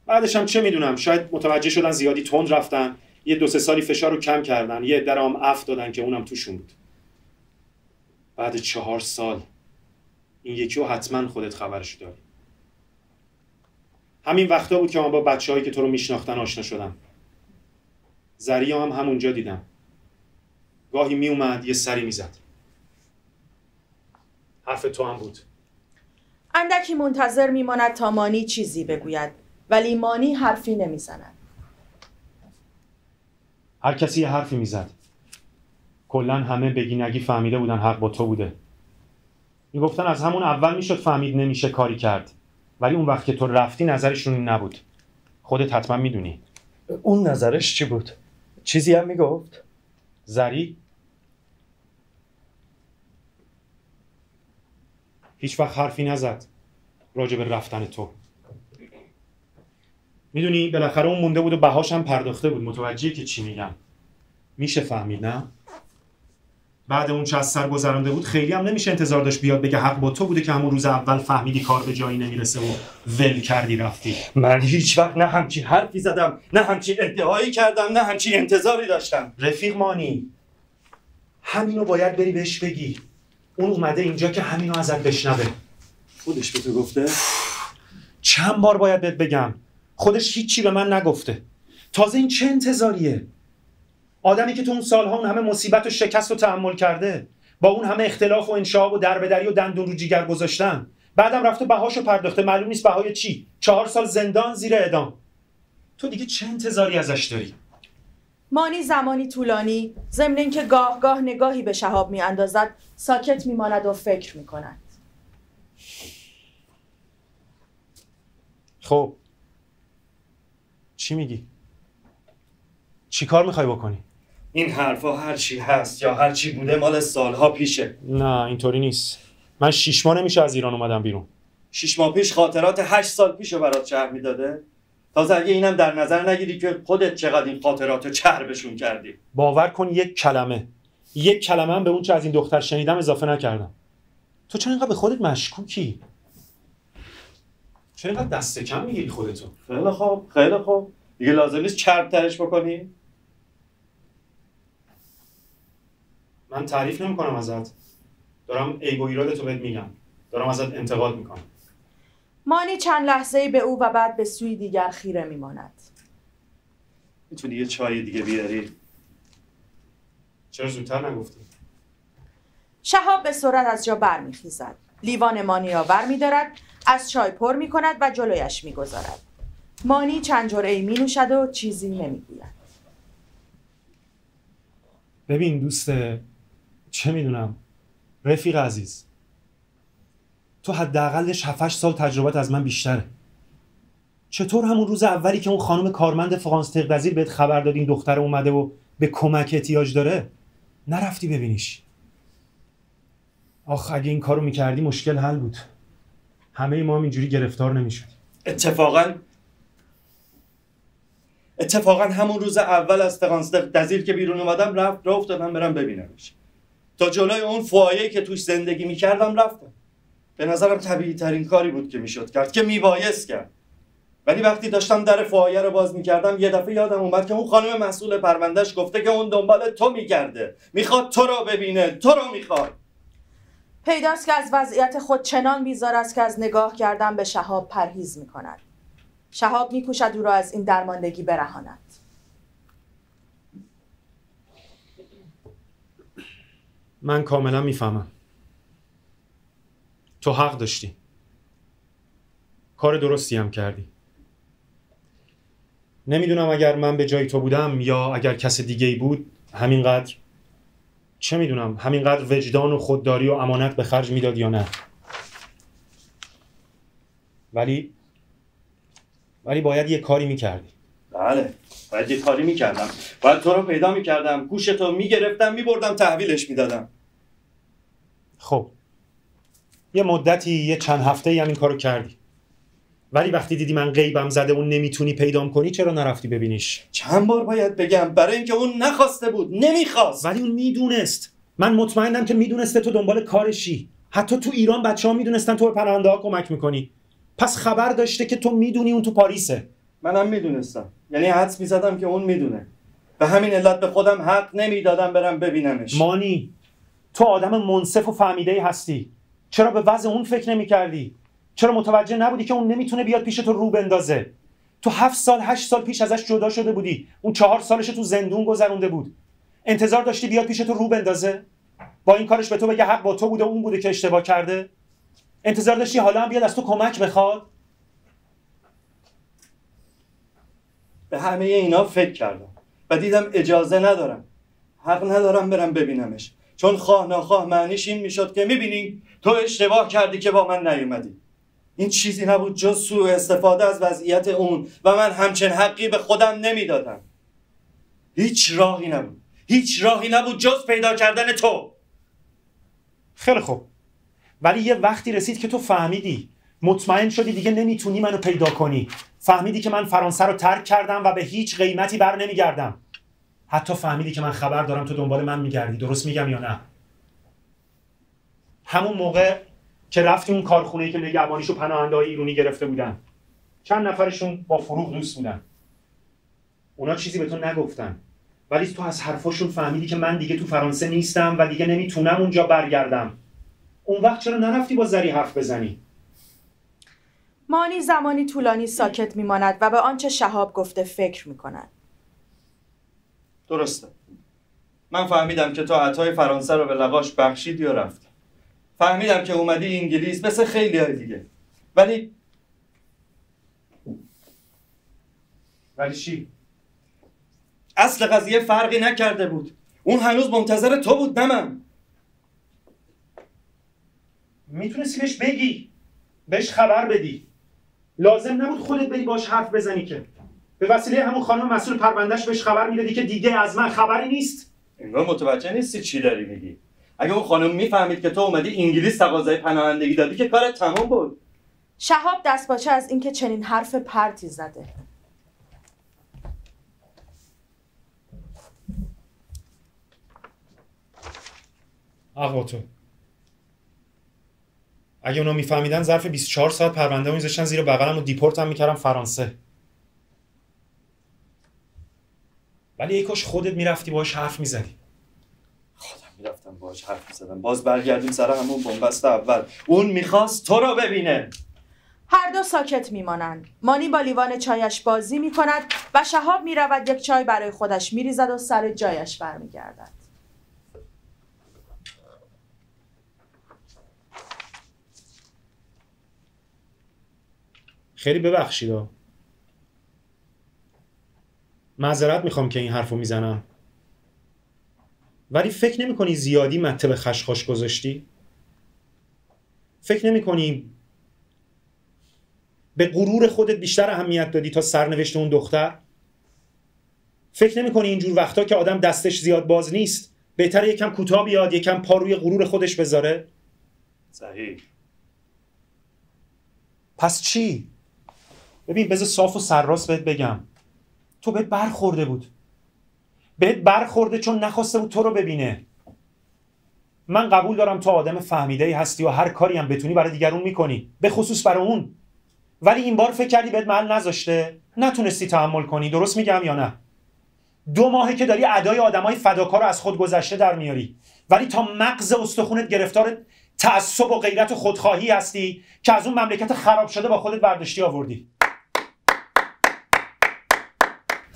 بعدش هم چه می‌دونم؟ شاید متوجه شدن زیادی تند رفتن یه دو سه سالی فشار رو کم کردن یه هم عفو دادن که اونم توشون بود. بعد چهار سال. این یکی رو حتما خودت خبرش داری. همین وقتا بود که من با بچه‌هایی که تو رو میشناختن آشنا شدم. زریا هم همونجا دیدم. گاهی می اومد یه سری می‌زد. حرف تو هم بود. اندکی منتظر میماند تا مانی چیزی بگوید ولی مانی حرفی نمی‌زند. هر کسی یه حرفی می‌زد. کلا همه بگی نگی فهمیده بودن حق با تو بوده. می‌گفتن از همون اول می‌شد فهمید نمیشه کاری کرد. ولی اون وقت که تو رفتی نظرشون این نبود. خودت حتما می‌دونی. اون نظرش چی بود؟ چیزی هم می‌گفت؟ زری؟ هیچ وقت حرفی نزد راجع به رفتن تو. می‌دونی بالاخره اون مونده بود و بهاش هم پرداخته بود. متوجهی که چی میگم. میشه فهمید نه؟ بعد اون چه از سر گذرانده بود خیلی هم نمیشه انتظار داشت بیاد بگه حق با تو بوده که همون روز اول فهمیدی کار به جایی نمی‌رسه و ول کردی رفتی. من هیچ وقت نه همچین حرفی زدم نه همچین ادعایی کردم نه همچین انتظاری داشتم. رفیق مانی همینو باید بری بهش بگی. اون اومده اینجا که همینو ازت بشنوه. خودش به تو گفته؟ چند بار باید بهت بگم. خودش هیچی به من نگفته. تازه این چه انتظاریه؟ آدمی که تو اون سالها اون همه مصیبت و شکست رو تحمل کرده با اون همه اختلاف و انشاب و دربدری و دندون رو جیگر گذاشتن بعدم رفته بهاشو پرداخته. معلوم نیست بهای چی. چهار سال زندان زیر اعدام. تو دیگه چه انتظاری ازش داری؟ مانی زمانی طولانی ضمن اینکه گاه گاه نگاهی به شهاب می اندازد ساکت میماند و فکر می کند خب. چی میگی؟ چی کار می‌خوای بکنی؟ این حرفا هر چی هست یا هر چی بوده مال سالها پیشه. نه اینطوری نیست. من شیش ماه نمیشه از ایران اومدم بیرون. شیش ماه پیش خاطرات هشت سال پیش رو برات شهر می‌داده. تازه اگه اینم در نظر نگیری که خودت چقدر این خاطرات رو چربشون کردی. باور کن یک کلمه. یک کلمه هم به اون چه از این دختر شنیدم اضافه نکردم. تو چرا اینقدر به خودت مشکوکی؟ چرا اینقدر دست کم می‌گیری خودتو؟ خیلی خوب خیلی خوب. دیگه لازم نیست چرب ترش بکنی؟ من تعریف نمی‌کنم ازت. دارم عیب و ایراد تو بهت میگم. دارم ازت انتقاد می‌کنم. مانی چند لحظه به او و بعد به سوی دیگر خیره میماند. می‌تونی یه چای دیگه بیاری؟ چرا زودتر نگفتی؟ شهاب به سرعت از جا برمیخیزد. لیوان مانی را ور میدارد از چای پر می کند و جلویش می‌گذارد. مانی چند جرعه می نوشد و چیزی نمی‌گوید. ببین دوست چه می‌دونم؟ رفیق عزیز. تو حداقلش 7 سال تجربت از من بیشتره. چطور همون روز اولی که اون خانم کارمند فرانس تقدزیر بهت خبر داد این دختر اومده و به کمک احتیاج داره نرفتی ببینیش. آخ اگه این کارو می‌کردی مشکل حل بود. همه ما هم اینجوری گرفتار نمی‌شد اتفاقا اتفاقا همون روز اول از فرانس دزیر که بیرون اومدم رفت رفت دادم برم ببینمش. تا جلوی اون فوایه که توش زندگی می‌کردم رفتم. به نظرم طبیعی ترین کاری بود که می‌شد کرد که میبایست کرد. ولی وقتی داشتم در فوایه رو باز می‌کردم یه دفعه یادم اومد که اون خانم مسئول پروندهش گفته که اون دنبال تو میگرده. می‌خواد تو رو ببینه. تو رو می‌خواد. پیداست که از وضعیت خود چنان بیزار است که از نگاه کردن به شهاب پرهیز می کند. شهاب می کوشد او را از این درماندگی برهاند. من کاملا می‌فهمم. تو حق داشتی. کار درستی هم کردی. نمی‌دونم اگر من به جای تو بودم یا اگر کس دیگه ای بود همینقدر چه می‌دونم؟ همینقدر وجدان و خودداری و امانت به خرج می‌داد یا نه؟ ولی ولی باید یه کاری می‌کردی. بله. باید یه کاری می‌کردم. باید تو رو پیدا می‌کردم. گوش تو می‌گرفتم میبردم تحویلش می‌دادم. خب. یه مدتی یه چند هفته هم این کارو کردی. ولی وقتی دیدی من غیبم زده و نمی‌تونی پیدام کنی چرا نرفتی ببینیش؟ چند بار باید بگم برای اینکه اون نخواسته بود نمی‌خواست. ولی اون می‌دونست. من مطمئنم که می‌دونسته تو دنبال کارشی. حتی تو ایران بچه ها می‌دونستن تو به پناهنده ها کمک می‌کنی. پس خبر داشته که تو می‌دونی اون تو پاریسه. منم می‌دونستم. یعنی حدس می‌زدم که اون می‌دونه. به همین علت به خودم حق نمی‌دادم برم ببینمش. مانی تو آدم منصف و فهمیده هستی. چرا به وضع اون فکر نمی کردی؟ چرا متوجه نبودی که اون نمی‌تونه بیاد پیش تو رو بندازه؟ تو هفت سال هشت سال پیش ازش جدا شده بودی. اون چهار سالش تو زندون گذرونده بود. انتظار داشتی بیاد پیش تو رو بندازه؟ با این کارش به تو بگه حق با تو بوده اون بوده که اشتباه کرده؟ انتظار داشتی حالا هم بیاد از تو کمک بخواد؟ به همه اینا فکر کردم و دیدم اجازه ندارم. حق ندارم برم ببینمش. چون خواه ناخواه معنیش این می‌شد که می‌بینی تو اشتباه کردی که با من نیومدی. این چیزی نبود جز سوء استفاده از وضعیت اون و من همچین حقی به خودم نمی‌دادم. هیچ راهی نبود. هیچ راهی نبود جز پیدا کردن تو. خیلی خوب. ولی یه وقتی رسید که تو فهمیدی. مطمئن شدی دیگه نمی‌تونی منو پیدا کنی. فهمیدی که من فرانسه رو ترک کردم و به هیچ قیمتی بر نمیگردم. حتی فهمیدی که من خبر دارم تو دنبال من میگردی. درست میگم یا نه؟ همون موقع که رفتی اون کارخونه که نگهبانیش و پناهنده های ایرونی گرفته بودن. چند نفرشون با فروغ دوست بودن. اونا چیزی به تو نگفتن. ولی تو از حرفاشون فهمیدی که من دیگه تو فرانسه نیستم و دیگه نمی‌تونم اونجا برگردم. اون وقت چرا نرفتی با زری حرف بزنی؟ مانی زمانی طولانی ساکت میماند و به آنچه شهاب گفته فکر می‌کند. درسته. من فهمیدم که تو عطای فرانسه رو به لقاش بخشیدی و رفت فهمیدم که اومدی انگلیس مثل خیلی های دیگه. ولی ولی چی؟ اصل قضیه فرقی نکرده بود. اون هنوز منتظر تو بود نه من. می‌تونستی بهش بگی. بهش خبر بدی. لازم نبود خودت بری باش حرف بزنی که. به وسیله همون خانم مسئول پروندهش بهش خبر می‌دادی که دیگه از من خبری نیست. انگار متوجه نیستی چی داری میگی. اگه اون خانم می‌فهمید که تو اومدی انگلیس تقاضای پناهندگی دادی که کارت تمام بود. شهاب دستپاچه از اینکه چنین حرف پرتی زده. آقا تو اگه اونا میفهمیدن ظرف 24 ساعت پرونده میذاشتن زیر بغلم و دیپورت هم می‌کردم فرانسه. ولی ای کاش خودت می‌رفتی باش حرف می‌زدی. خودم می‌رفتم باش حرف می‌زدم. باز برگردیم سر همون بنبست اول. اون می‌خواست تو رو ببینه. هر دو ساکت میمانند. مانی با لیوان چایش بازی می‌کند و شهاب می‌رود یک چای برای خودش میریزد و سر جایش برمیگردد. خیلی ببخشید. معذرت می‌خوام که این حرفو می‌زنم ولی فکر نمی کنی زیادی مته به خشخاش گذاشتی؟ فکر نمی کنی به غرور خودت بیشتر اهمیت دادی تا سرنوشت اون دختر؟ فکر نمی کنی اینجور وقتا که آدم دستش زیاد باز نیست بهتره یکم کوتاه بیاد یکم پا روی غرور خودش بذاره؟ صحیح پس چی؟ ببین بذار صاف و سرراست بهت بگم. تو بهت برخورده بود. بهت برخورده چون نخواسته بود تو رو ببینه. من قبول دارم تو آدم فهمیده هستی و هر کاری هم بتونی برای دیگرون می‌کنی. به خصوص برای اون. ولی این بار فکر کردی بهت محل نذاشته. نتونستی تحمل کنی. درست میگم یا نه؟ دو ماهه که داری ادای آدمای فداکار رو از خود گذشته در میاری. ولی تا مغز استخونت گرفتار تعصب و غیرت و خودخواهی هستی که از اون مملکت خراب شده با خودت برداشتی آوردی.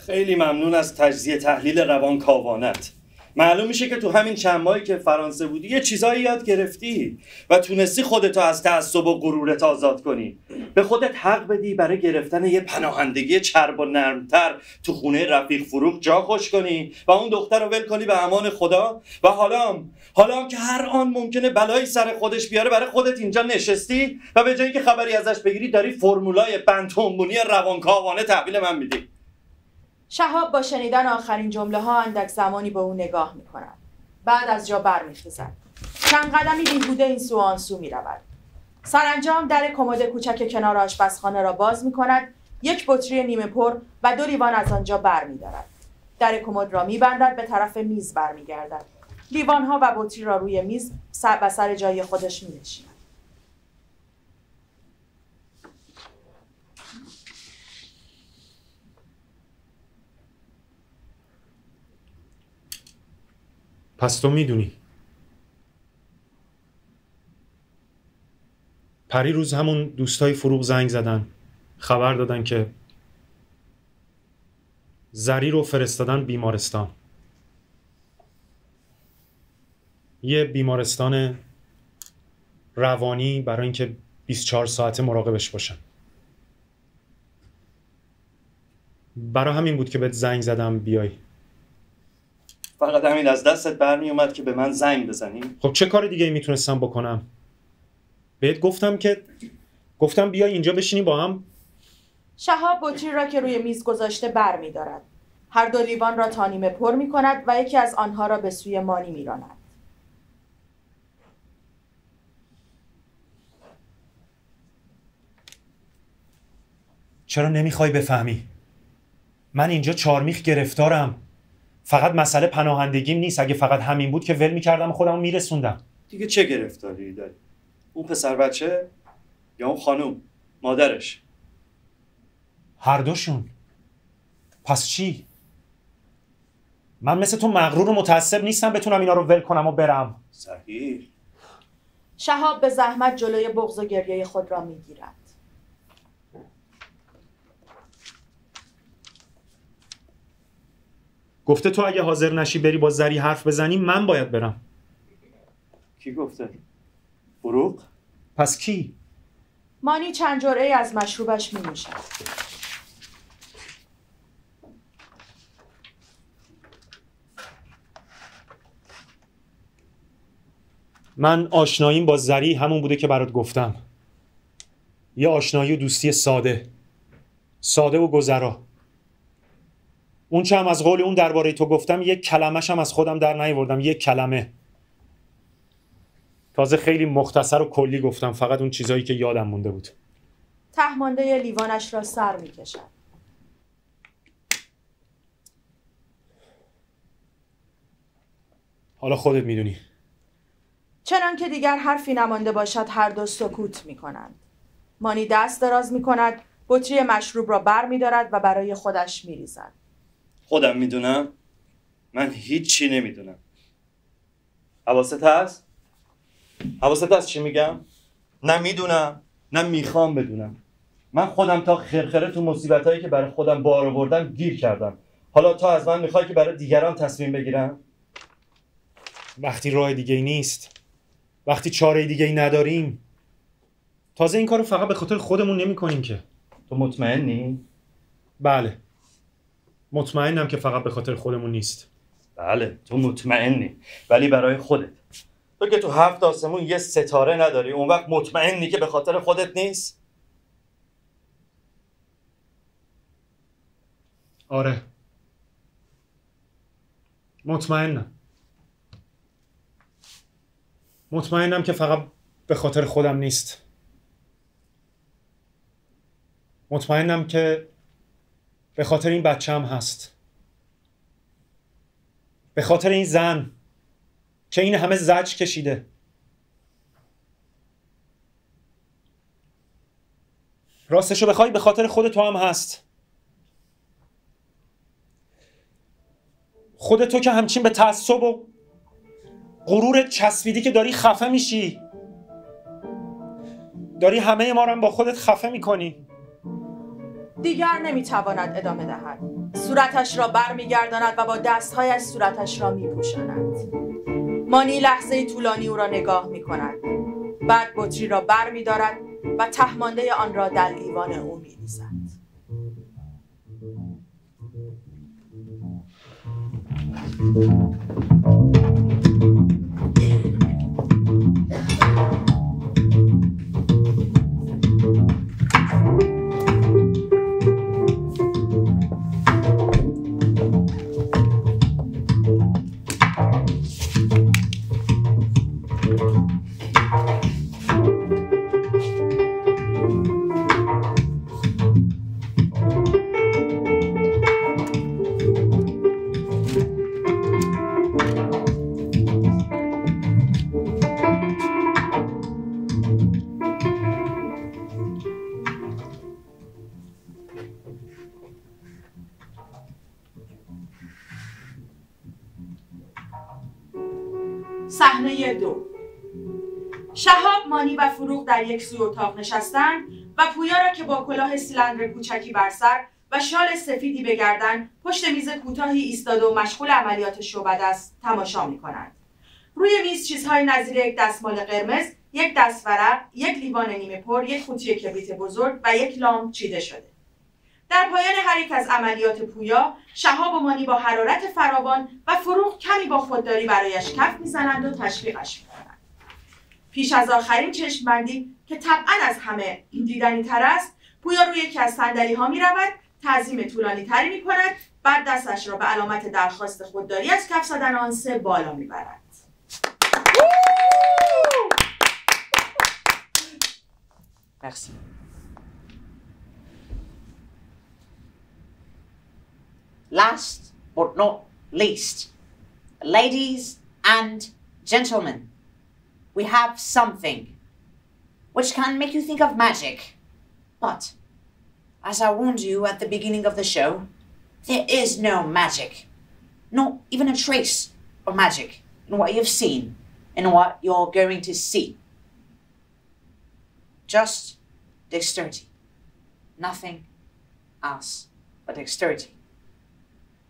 خیلی ممنون از تجزیه تحلیل روان کاوانت. معلوم میشه که تو همین چند ماهی که فرانسه بودی یه چیزایی یاد گرفتی و تونستی خودتو از تعصب و غرورت آزاد کنی. به خودت حق بدی برای گرفتن یه پناهندگی چرب و نرمتر تو خونه رفیق فروغ جا خوش کنی و اون دختر رو ول کنی به امان خدا. و حالا حالا که هر آن ممکنه بلایی سر خودش بیاره برای خودت اینجا نشستی و به جایی که خبری ازش بگیری داری فرمولای بنتونبونی روانکاوانه تحویل من میدی. شهاب با شنیدن آخرین جمله ها اندک زمانی به او نگاه می کند. بعد از جا برمیخیزد. چند قدمی بیهوده این سو آن سو می رود. سرانجام در کمد کوچک کنار آشپزخانه را باز می کند یک بطری نیمه پر و دو لیوان از آنجا بر می دارد. در کمد را می بندد به طرف میز برمیگردد. لیوان ها و بطری را روی میز سر و سر جای خودش می نشیند. پس تو می‌دونی. پری روز همون دوستای فروغ زنگ زدن خبر دادن که زری رو فرستادن بیمارستان. یه بیمارستان روانی برای اینکه 24 ساعته مراقبش باشن. برای همین بود که بهت زنگ زدم بیای. فقط همین از دستت برمی اومد که به من زنگ بزنی؟ خب چه کار دیگه می‌تونستم بکنم؟ بهت گفتم که گفتم بیای اینجا بشینی با هم. شهاب بطری را که روی میز گذاشته بر می دارد. هر دو لیوان را تا نیمه پر می کند و یکی از آنها را به سوی مانی می راند. چرا نمی‌خوای بفهمی؟ من اینجا چارمیخ گرفتارم. فقط مسئله پناهندگیم نیست. اگه فقط همین بود که ول می‌کردم و خودم میرسوندم. دیگه چه گرفتاری داری؟ اون پسر بچه یا اون خانوم مادرش؟ هر دوشون. پس چی؟ من مثل تو مغرور و متعصب نیستم بتونم اینا رو ول کنم و برم. صحیح. شهاب به زحمت جلوی بغض و گریه خود را می گیرد. گفته تو اگه حاضر نشی بری با زری حرف بزنی من باید برم. کی گفته؟ فروغ؟ پس کی؟ مانی چند جرعه از مشروبش می نوشد. من آشناییم با زری همون بوده که برات گفتم. یه آشنایی و دوستی ساده. ساده و گذرا. اون چه هم از قول اون درباره تو گفتم یک کلمش هم از خودم در نیاوردم یک کلمه تازه خیلی مختصر و کلی گفتم فقط اون چیزایی که یادم مونده بود تهمانده لیوانش را سر می کشد. حالا خودت می‌دونی چنان که دیگر حرفی نمانده باشد هر دو سکوت می کنند. مانی دست دراز می کند بطری مشروب را بر می دارد و برای خودش می ریزد. خودم می‌دونم. من هیچی نمی‌دونم. حواست هست؟ حواست هست چی میگم؟ نه می‌دونم نه می‌خوام بدونم. من خودم تا خرخره تو مصیبت هایی که برای خودم بار آوردم گیر کردم. حالا تا از من می‌خوای که برای دیگران تصمیم بگیرم؟ وقتی راه دیگه ای نیست وقتی چاره دیگه ای نداریم تازه این کارو فقط به خاطر خودمون نمی کنیم که. تو مطمئنی؟ بله. مطمئنم که فقط به خاطر خودمون نیست. بله تو مطمئنی ولی برای خودت. تو که تو هفت آسمون یه ستاره نداری اون وقت مطمئنی که به خاطر خودت نیست؟ آره. مطمئنم. مطمئنم که فقط به خاطر خودم نیست. مطمئنم که به خاطر این بچه هم هست. به خاطر این زن که این همه زج کشیده. راستشو بخوای به خاطر خود تو هم هست. خود تو که همچین به تعصب و غرور چسبیدی که داری خفه میشی. داری همه ما رو هم با خودت خفه می‌کنی. دیگر نمی‌تواند ادامه دهد. صورتش را بر میگرداند و با دستهایش صورتش را میپوشاند. مانی لحظه طولانی او را نگاه می کند. بعد بطری را بر می دارد و تهمانده آن را در لیوان او می ریزد. صحنه و فروغ در یک سوی اتاق نشستند و پویا را که با کلاه سیلندر کوچکی بر سر و شال سفیدی به گردن پشت میز کوتاهی ایستاده و مشغول عملیات شعبده است تماشا می کنند. روی میز چیزهای نظیر یک دستمال قرمز، یک دستورق، یک لیوان نیمه پر، یک قوطی کبریت بزرگ و یک لامپ چیده شده. در پایان هر یک از عملیات پویا شهاب و مانی با حرارت فراوان و فروغ کمی با خودداری برایش کف می‌زنند و تشویقش می‌کنند پیش از آخرین چشمبندی که طبعا از همه دیدنی تر است پویا روی یکی از صندلی ها می رود تعظیم طولانی تری می کند بعد دستش را به علامت درخواست خودداری از کف زدن آن سه بالا می برد. مرسی Last but not least, ladies and gentlemen, we have something which can make you think of magic. But, as I warned you at the beginning of the show, there is no magic. Not even a trace of magic in what you've seen and what you're going to see. Just dexterity. Nothing else but dexterity.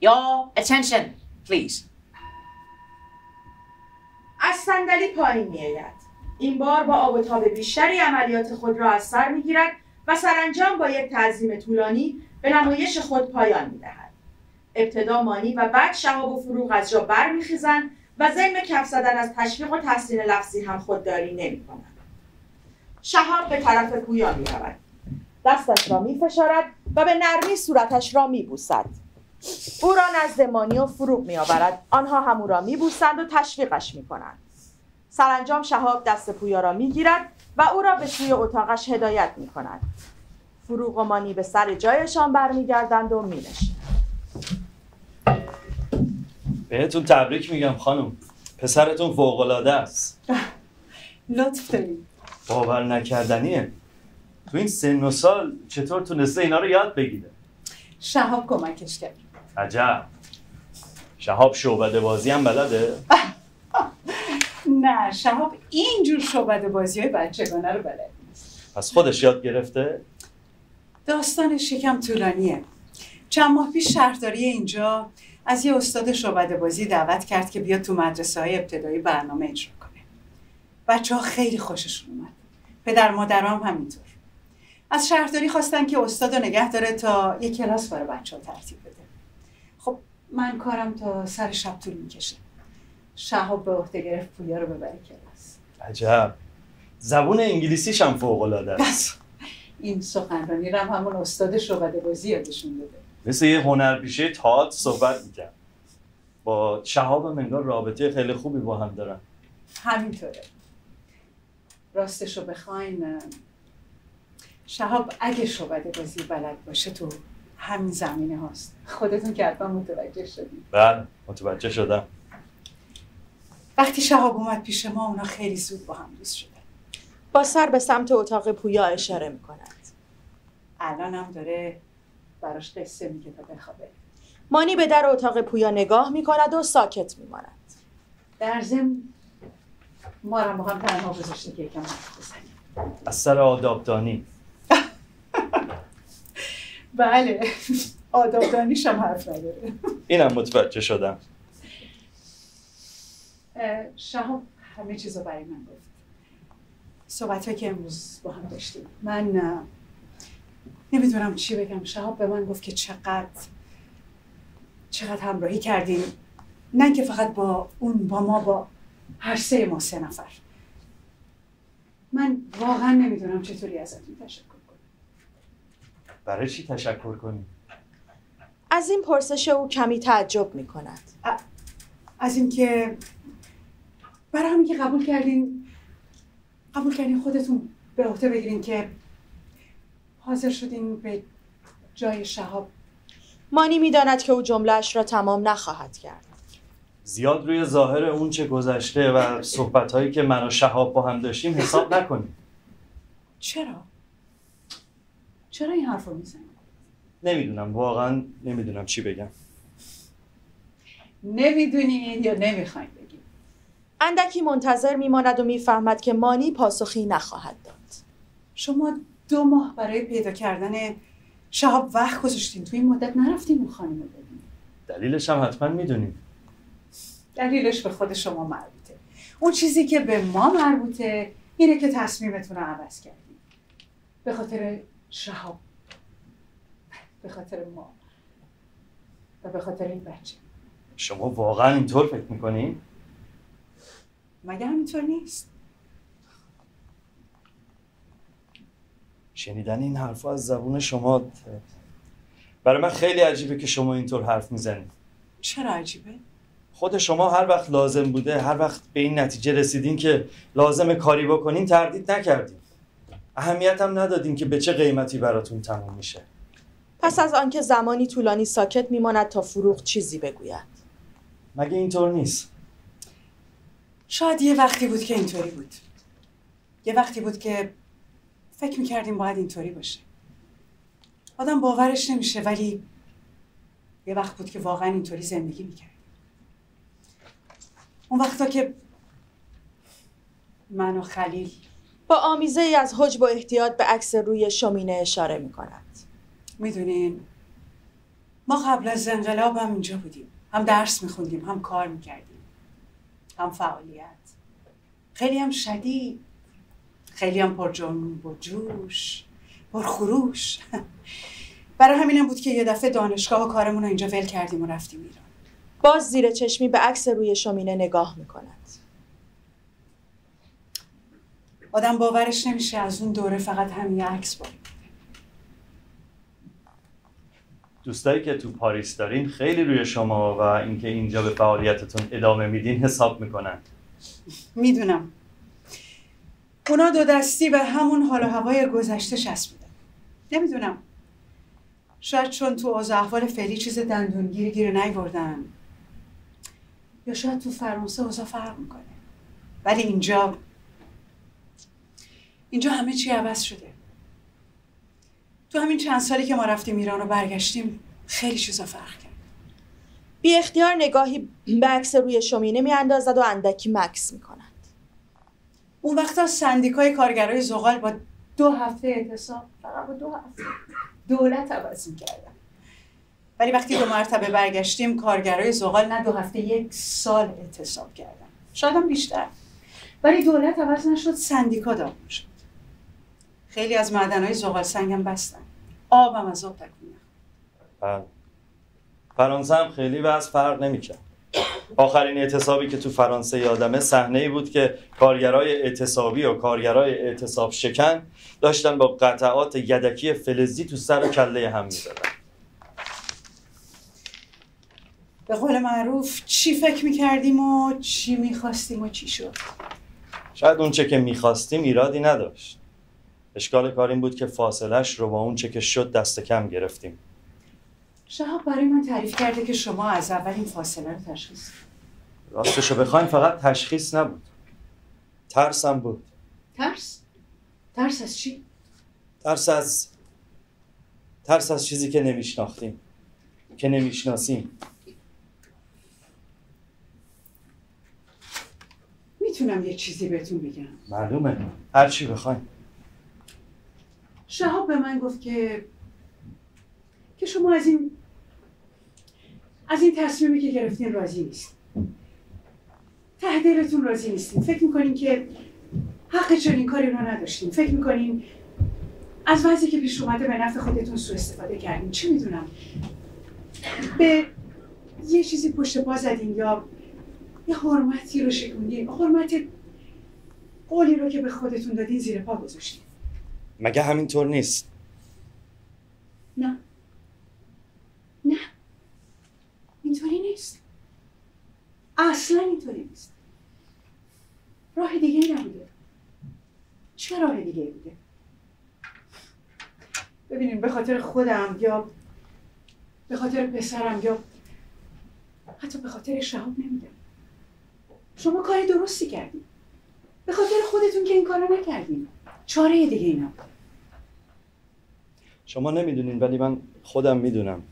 Your attention, please. از صندلی پایین میآید. این بار با آب و تاب بیشتری عملیات خود را از سر می‌گیرد و سرانجام با یک تعظیم طولانی به نمایش خود پایان می‌دهد. ابتدا مانی و بعد شهاب و فروغ از جا برمیخیزند و ضمن کف زدن از تشویق و تحسین لفظی هم خودداری نمی‌کنند. شهاب به طرف پویا می‌رود. دستش را میفشارد و به نرمی صورتش را میبوسد. او را نزد مانی و فروغ میآورد. آنها هم او را میبوسند و تشویقش می‌کنند. سرانجام شهاب دست پویا را می‌گیرد و او را به سوی اتاقش هدایت می‌کند. فروغ و مانی به سر جایشان برمیگردند و مینشینند بهتون تبریک میگم خانم. پسرتون فوقالعاده است. لطف داریم باور نکردنیه. تو این سن و سال چطور تونسته اینا رو یاد بگیره؟ شهاب کمکش کرد. عجب. شهاب شعبده بازی هم بلده؟ نه شهاب اینجور شعبده بازی های بچگانه رو بلد پس خودش یاد گرفته؟ داستانش یکم طولانیه. چند ماه پیش شهرداری اینجا از یه استاد شعبده بازی دعوت کرد که بیاد تو مدرسه های ابتدایی برنامه اجرا کنه. بچه ها خیلی خوششون اومد. پدر مادرام همینطور. از شهرداری خواستن که استاد رو نگه داره تا یه کلاس برای بچه ها ترتیب بده. من کارم تا سر شب طول می‌کشه. شهاب به عهده گرفت پویا رو ببره کلاس عجب. زبون انگلیسیش هم فوقالعاده است. این سخنرانی رو هم همون استاد شعبده بازی یادشون بده. مثل یه هنرپیشه تئاتر صحبت می‌کرد. با شهاب هم انگار رابطه خیلی خوبی با هم دارن. همینطوره. راستش رو بخواین شهاب اگه شعبده بازی بلد باشه تو همین زمینه هاست. خودتون که حتما متوجه شدید. بله متوجه شدم. وقتی شهاب اومد پیش ما اونا خیلی زود با هم دوست شدن. با سر به سمت اتاق پویا اشاره می‌کند. الان هم داره براش قصه میگه تا بخوابه. مانی به در اتاق پویا نگاه می‌کند و ساکت میماند. در ضمن ما رو با هم تنها گذاشته که یکم حرف بزنیم. از سر آدابدانی بله. آداب دانیش هم حرف نداره اینم متوجه شدم. شهاب همه چیز رو برای من گفت. صحبت که امروز با هم داشتیم. من نمی‌دونم چی بگم. شهاب به من گفت که چقدر چقدر همراهی کردیم. نه که فقط با اون با ما با هر سه ما سه نفر. من واقعا نمی‌دونم چطوری ازتون تشکر برای چی تشکر کنی؟ از این پرسش او کمی تعجب می‌کند از اینکه برای همین که قبول کردین قبول کردین خودتون به عهده بگیرین که حاضر شدین به جای شهاب. مانی می‌داند که او جملهاش را تمام نخواهد کرد. زیاد روی ظاهر اون چه گذشته و صحبت هایی که من و شهاب با هم داشتیم حساب نکنیم. چرا؟ چرا این حرف رو؟ نمی‌دونم واقعا نمی‌دونم چی بگم. نمی‌دونین یا نمی‌خواین بگین اندکی منتظر میماند و می‌فهمد که مانی پاسخی نخواهد داد. شما دو ماه برای پیدا کردن شهاب وقت گذاشتین. تو این مدت نرفتیم اون خانم رو ببینیم دلیلش هم حتما می‌دونیم. دلیلش به خود شما مربوطه. اون چیزی که به ما مربوطه اینه که تصمیمتون رو عوض کردیم به خاطر شهاب. به خاطر ما. و به خاطر این بچه. شما واقعا اینطور فکر می‌کنین؟ مگه همینطور نیست؟ شنیدن این حرفا از زبون شما برای من خیلی عجیبه که شما اینطور حرف می‌زنید. چرا عجیبه؟ خود شما هر وقت لازم بوده هر وقت به این نتیجه رسیدین که لازم کاری بکنین تردید نکردین. اهمیت هم ندادین که به چه قیمتی براتون تموم میشه. پس از آنکه زمانی طولانی ساکت میماند تا فروغ چیزی بگوید. مگه اینطور نیست؟ شاید یه وقتی بود که اینطوری بود. یه وقتی بود که فکر می‌کردیم باید اینطوری باشه. آدم باورش نمیشه ولی یه وقت بود که واقعا اینطوری زندگی می‌کردیم. اون وقتا که من و خلیل با آمیزه ای از حجب و احتیاط به عکس روی شومینه اشاره می کند. می‌دونین ما قبل از انقلاب هم اینجا بودیم. هم درس میخوندیم هم کار می‌کردیم هم فعالیت. خیلی هم شدید. خیلی هم پر جنب و جوش پر خروش. [laughs] برای همینم بود که یه دفعه دانشگاه و کارمون رو اینجا ول کردیم و رفتیم ایران. باز زیر چشمی به عکس روی شومینه نگاه می کند. آدم باورش نمیشه از اون دوره فقط همین عکس باقی دوستایی که تو پاریس دارین خیلی روی شما و اینکه اینجا به فعالیتتون ادامه میدین حساب می‌کنن. می‌دونم. اونا دو دستی به همون حال و هوای گذشته چسبیدن نمی‌دونم. شاید چون تو اوضاع احوال فعلی چیز دندونگیری گیر نیوردن. یا شاید تو فرانسه اوضاع فرق می‌کنه. ولی اینجا اینجا همه چی عوض شده. تو همین چند سالی که ما رفتیم ایران و برگشتیم خیلی چیزا فرق کرد. بی اختیار نگاهی به عکس روی شومینه می اندازد و اندکی مکس می کند. اون وقتا سندیکای کارگرای زغال با دو هفته اعتصاب فقط با دو هفته دولت عوض کردن ولی وقتی دو مرتبه برگشتیم کارگرای زغال نه دو هفته یک سال اعتصاب کردن. شاید هم بیشتر. ولی دولت عوض نشد سندیکا داغون شد. خیلی از معدنهای زغال سنگم بستن. آبم از آب تکون بله. فرانسه هم خیلی وضع فرق نمی‌کرد. آخرین اعتصابی که تو فرانسه یادمه صحنه ای بود که کارگرای اعتصابی و کارگرای اعتصاب شکن داشتن با قطعات یدکی فلزی تو سر و کله هم می‌زدن. به قول معروف چی فکر می‌کردیم و چی می‌خواستیم و چی شد؟ شاید اون چه که می‌خواستیم ایرادی نداشت. اشکال کار این بود که فاصلش رو با اون چه که شد دست کم گرفتیم. شهاب برای من تعریف کرده که شما از اول این فاصله رو تشخیص. راستشو بخوایم فقط تشخیص نبود. ترسم بود. ترس؟ ترس از چی؟ ترس از ترس از چیزی که نمیشناختیم. که نمی‌شناسیم. می‌تونم یه چیزی بهتون بگم. معلومه. هر چی بخوایم. شهاب به من گفت که که شما از این از این تصمیمی که گرفتین راضی نیست. ته دلتون راضی نیستین. فکر می‌کنین که حق چنین کاری رو نداشتین. فکر می‌کنین از وضعی که پیش اومده به نفع خودتون سوء استفاده کردین. چی می‌دونم؟ به یه چیزی پشت پا زدین یا یه حرمتی رو شکوندین. حرمت قولی رو که به خودتون دادین زیر پا گذاشتین. مگه همینطور نیست؟ نه. نه. اینطوری نیست. اصلا اینطوری نیست. راه دیگه نبوده. چه راه دیگه بوده؟ ببینین به خاطر خودم یا به خاطر پسرم یا حتی به خاطر شهاب نمیگم شما کار درستی کردین. به خاطر خودتون که این کارو نکردین. چاره دیگه ای نبود شما نمی‌دونین ولی من خودم می‌دونم.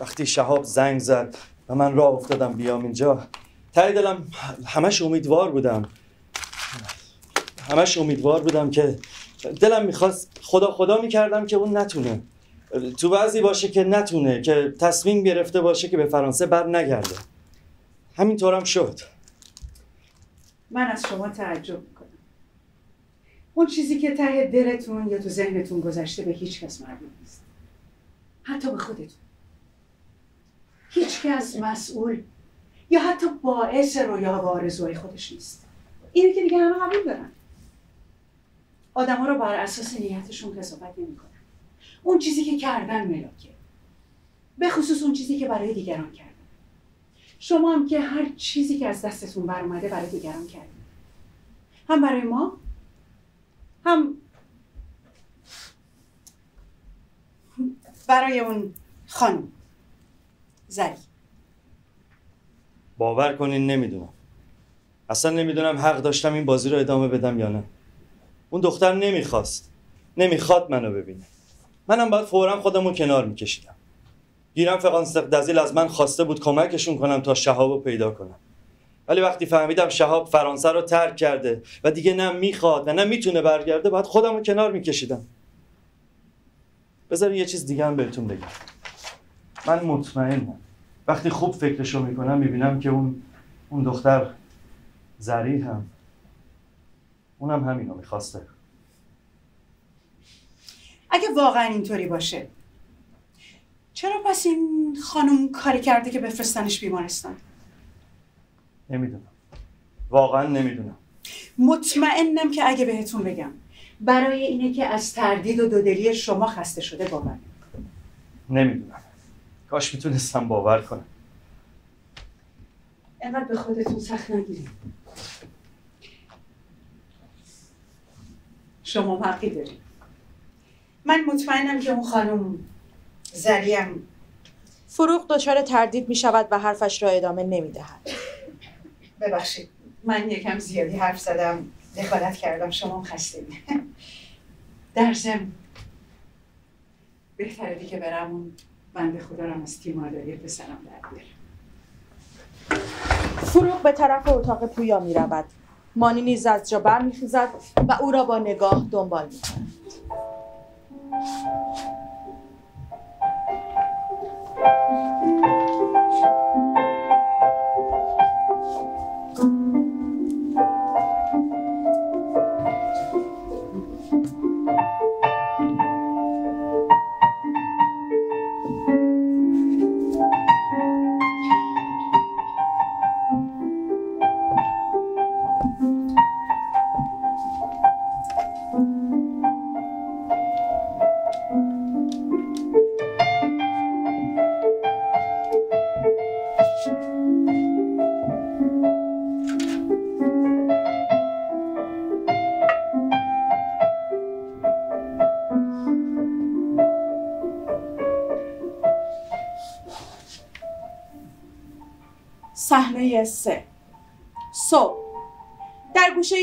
وقتی شهاب زنگ زد و من راه افتادم بیام اینجا ته دلم همش امیدوار بودم. همش امیدوار بودم که دلم می‌خواست خدا خدا می‌کردم که اون نتونه. تو بعضی باشه که نتونه که تصمیم گرفته باشه که به فرانسه بر نگرده همینطورم شد. من از شما تعجب می‌کنم. اون چیزی که ته دلتون یا تو ذهنتون گذشته به هیچ کس مربوط نیست. حتی به خودتون. هیچ کس مسئول یا حتی باعث رویا و آرزوهای خودش نیست. اینه که دیگه همه قبول دارن. آدم رو بر اساس نیتشون قضاوت نمی‌کنن. اون چیزی که کردن ملاکه. به خصوص اون چیزی که برای دیگران کردن. شما هم که هر چیزی که از دستتون برآمده برای دیگران کردین هم برای ما هم برای اون خانم زری. باور کنین نمی‌دونم. اصلا نمی‌دونم حق داشتم این بازی رو ادامه بدم یا نه. اون دختر نمی‌خواست. نمی‌خواد منو ببینه. منم باید فورا خودم رو کنار میکشیدم. گیرم فقانستق دزیل از من خواسته بود کمکشون کنم تا شهاب رو پیدا کنم. ولی وقتی فهمیدم شهاب فرانسه رو ترک کرده و دیگه نه می‌خواد و نه می‌تونه برگرده باید خودم رو کنار میکشیدم. بذار یه چیز دیگه هم بهتون بگم. من مطمئنم. وقتی خوب فکرشو می‌کنم می‌بینم که اون اون دختر زری هم اونم همینو می‌خواسته. اگه واقعا اینطوری باشه چرا پس این خانم کاری کرده که بفرستنش بیمارستان؟ نمی‌دونم. واقعا نمی‌دونم. مطمئنم که اگه بهتون بگم. برای اینه که از تردید و دودلی شما خسته شده باور. نمی‌دونم. کاش می‌تونستم باور کنم. اینقدر به خودتون سخت نگیرید. شما حقی دارید. من مطمئنم که اون خانم زریم فروغ دچار تردید می شود و حرفش را ادامه نمی دهد. ببخشید من یکم زیادی حرف زدم دخالت کردم شما خسته در ضمن بهتره دیگه برم اون بنده خدا رو از تیمارداری پسرم در بیارم فروغ به طرف اتاق پویا می رود. مانی نیز از جا بر می خیزد و او را با نگاه دنبال می کند. Thank you.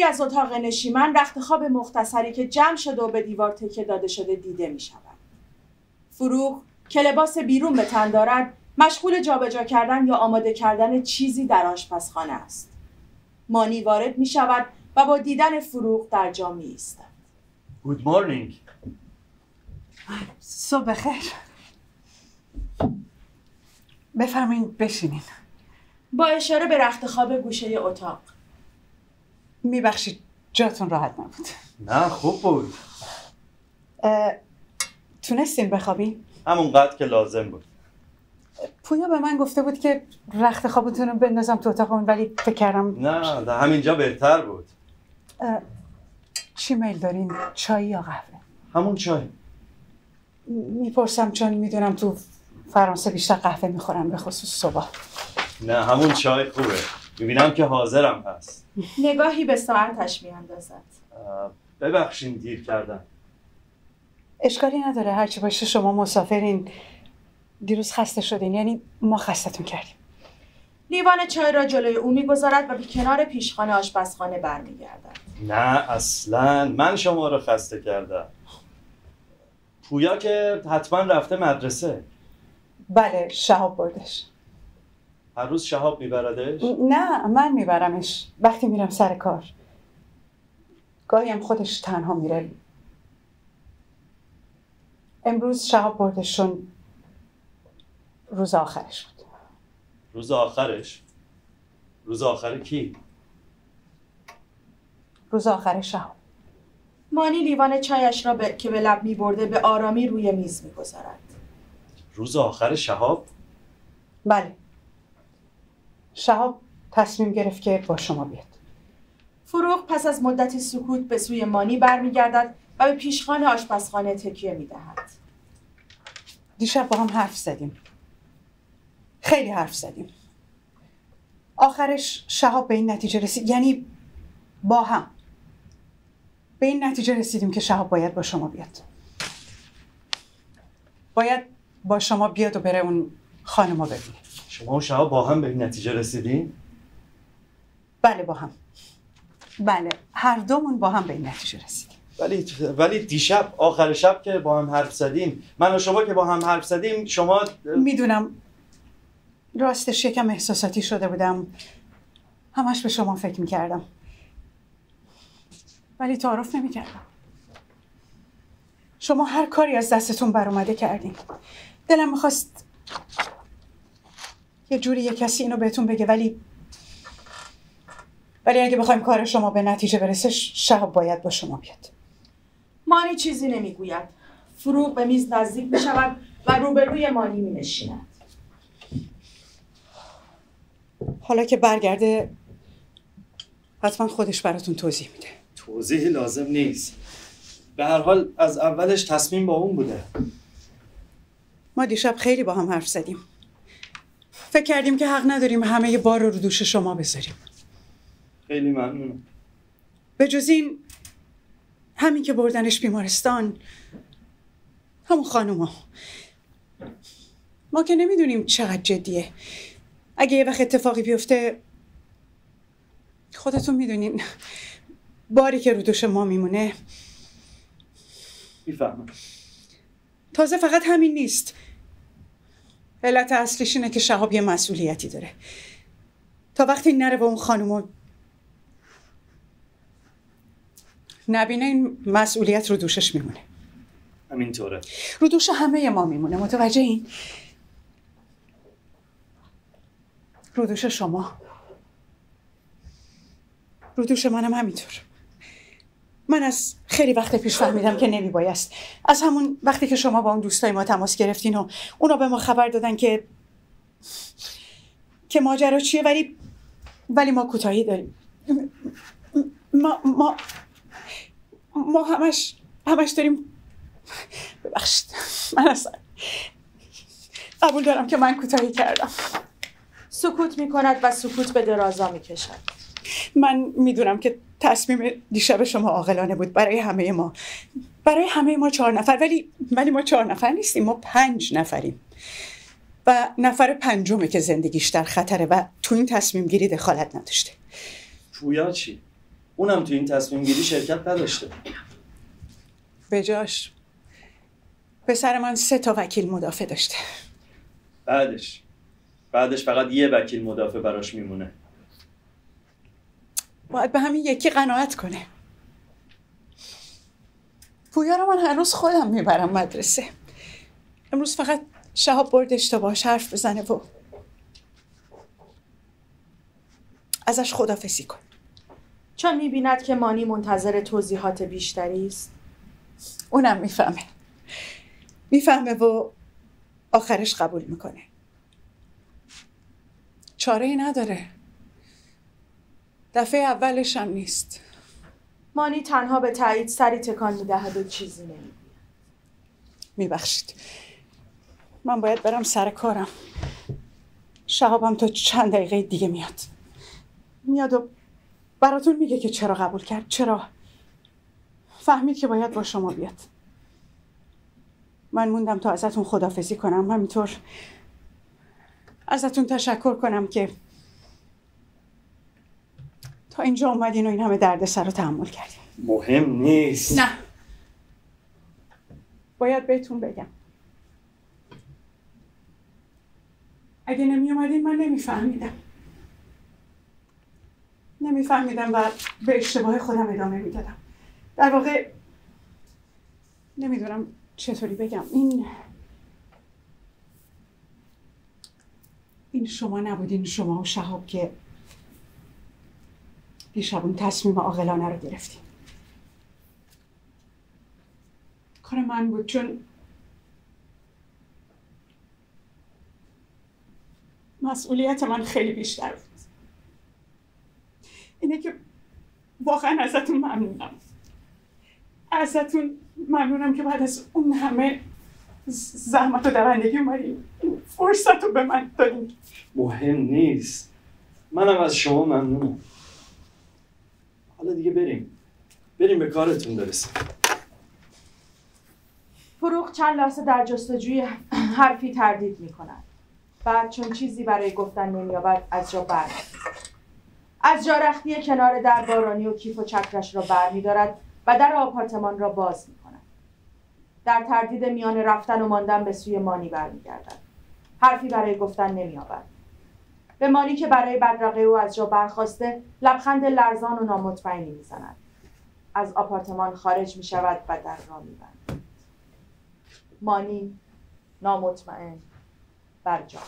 از اتاق نشیمن رخت خواب مختصری که جمع شده و به دیوار تکه داده شده دیده می شود. فروغ که لباس بیرون به تن دارد مشغول جابجا کردن یا آماده کردن چیزی در آشپزخانه است. مانی وارد می شود و با دیدن فروغ در جا می ایستد. گود مورنینگ صبح خیر بفرمایید بشینین با اشاره به رخت خواب گوشه اتاق میبخشید. جاتون راحت نبود. نه خوب بود. تونستین بخوابین؟ همونقدر که لازم بود. پویا به من گفته بود که رخت خوابتون رو بندازم تو اتاقمون ولی فکر کردم نه در همینجا بهتر بود. چی میل دارین؟ چای یا قهوه؟ همون چای. می‌پرسم چون می‌دونم تو فرانسه بیشتر قهوه می‌خورن به خصوص صبح. نه همون چای خوبه. می‌بینم که حاضرم هست. نگاهی به ساعتش میاندازد. ببخشین دیر کردم. اشکالی نداره. هرچی باشه شما مسافرین. دیروز خسته شدین. یعنی ما خستتون کردیم. لیوان چای را جلوی او می‌گذارد و به کنار پیشخانه آشپزخانه برمیگردد. نه اصلا. من شما رو خسته کردم. پویا که حتما رفته مدرسه. بله شهاب بردش. هر روز شهاب میبردش؟ نه من میبرمش. وقتی میرم سر کار. گاهی هم خودش تنها میره. امروز شهاب بردشون روز آخرش بود. روز آخرش؟ روز آخر کی؟ روز آخر شهاب. مانی لیوان چایش را به... که به لب می برده به آرامی روی میز می گذارد. روز آخر شهاب؟ بله. شهاب تصمیم گرفت که با شما بیاد. فروغ پس از مدتی سکوت به سوی مانی برمیگردد و به پیشخان آشپزخانه تکیه می دهد. دیشب با هم حرف زدیم. خیلی حرف زدیم. آخرش شهاب به این نتیجه رسید. یعنی با هم. به این نتیجه رسیدیم که شهاب باید با شما بیاد. باید با شما بیاد و بره اون خانم ببینه. شما و شهاب با هم به این نتیجه رسیدین؟ بله با هم. بله هر دومون با هم به این نتیجه رسیدیم. ولی ولی دیشب آخر شب که با هم حرف زدیم من و شما که با هم حرف زدیم شما می‌دونم راستش یکم احساساتی شده بودم. همش به شما فکر می‌کردم. ولی تعارف نمی‌کردم. شما هر کاری از دستتون بر اومده کردین. دلم می‌خواست یه جوری یه کسی اینو بهتون بگه ولی ولی اگه بخوایم کار شما به نتیجه برسه شهاب باید با شما بیاد. مانی چیزی نمی‌گوید. فروغ به میز نزدیک می شود و روبروی مانی می نشیند. حالا که برگرده حتما خودش براتون توضیح میده. توضیحی لازم نیست. به هر حال از اولش تصمیم با اون بوده. ما دیشب خیلی با هم حرف زدیم. فکر کردیم که حق نداریم همه بار رو رو دوش شما بذاریم. خیلی ممنونم. به جز این همین که بردنش بیمارستان همون خانوما. ما که نمی‌دونیم چقدر جدیه. اگه یه وقت اتفاقی بیفته خودتون می‌دونین باری که رو دوش ما میمونه. می‌فهمم. تازه فقط همین نیست. علت اصلیش اینه که شهاب یه مسئولیتی داره. تا وقتی نره به اون خانومو نبینه این مسئولیت رو دوشش میمونه. همینطوره. رو دوش همه ما میمونه. متوجه این؟ رو دوش شما. رو دوش منم همینطور. من از خیلی وقت پیش فهمیدم که نمی بایست از همون وقتی که شما با اون دوستای ما تماس گرفتین و اونا به ما خبر دادن که که ماجرا چیه ولی ولی ما کوتاهی داریم. ما ما ما همش همش داریم ببخشید. من اصلا قبول دارم که من کوتاهی کردم. سکوت می کند و سکوت به درازا می کشد. من می‌دونم که تصمیم دیشب شما عاقلانه بود برای همه ما. برای همه ما چهار نفر ولی ولی ما چهار نفر نیستیم ما پنج نفریم. و نفر پنجمه که زندگیش در خطره و تو این تصمیم گیری دخالت نداشته. پویا چی؟ اونم تو این تصمیم گیری شرکت نداشته. به جاش پسر من سه تا وکیل مدافع داشته. بعدش. بعدش فقط یه وکیل مدافع براش میمونه. باید به همین یکی قناعت کنه. پویا رو من هر روز خودم می‌برم مدرسه. امروز فقط شهاب بردش تا باش حرف بزنه و ازش خدافزی کن. چون می بیند که مانی منتظر توضیحات بیشتری است. اونم می‌فهمه. می‌فهمه و آخرش قبول می‌کنه. چاره ای نداره. دفعه اولش هم نیست. مانی تنها به تایید سری تکان می دهد و چیزی نمی میبخشید. من باید برم سر کارم. شهابم تا چند دقیقه دیگه میاد. میاد و براتون میگه که چرا قبول کرد. چرا؟ فهمید که باید با شما بیاد. من موندم تا ازتون خدافزی کنم. همینطور ازتون تشکر کنم که تا اینجا اومدین و این همه درد سر رو تحمل کردین. مهم نیست. نه. باید بهتون بگم. اگه نمی اومدین من نمیفهمیدم. نمیفهمیدم و به اشتباه خودم ادامه می‌دادم. در واقع نمی‌دونم چطوری بگم. این این شما نبودین شما و شهاب که دیشب تصمیم عاقلانه رو گرفتیم. کار من بود چون مسئولیت من خیلی بیشتر بود. اینه که واقعا ازتون ممنونم. ازتون ممنونم که بعد از اون همه زحمت و دوندگی اومدیم فرصت رو به من دادیم مهم نیست. منم از شما ممنونم. حالا دیگه بریم بریم به کارتون برسیم فروغ چند لحظه در جستجوی حرفی تردید می کند. بعد چون چیزی برای گفتن نمییابد از جا بر از جا رختی کنار در بارانی و کیف و چکرش را بر می دارد و در آپارتمان را باز می کند. در تردید میان رفتن و ماندن به سوی مانی برمیگردد. حرفی برای گفتن نمییابد. به مانی که برای بدرقه او از جا برخواسته لبخند لرزان و نامطمئنی می‌زند. از آپارتمان خارج می شود و در را میبندد. مانی نامطمئن بر جا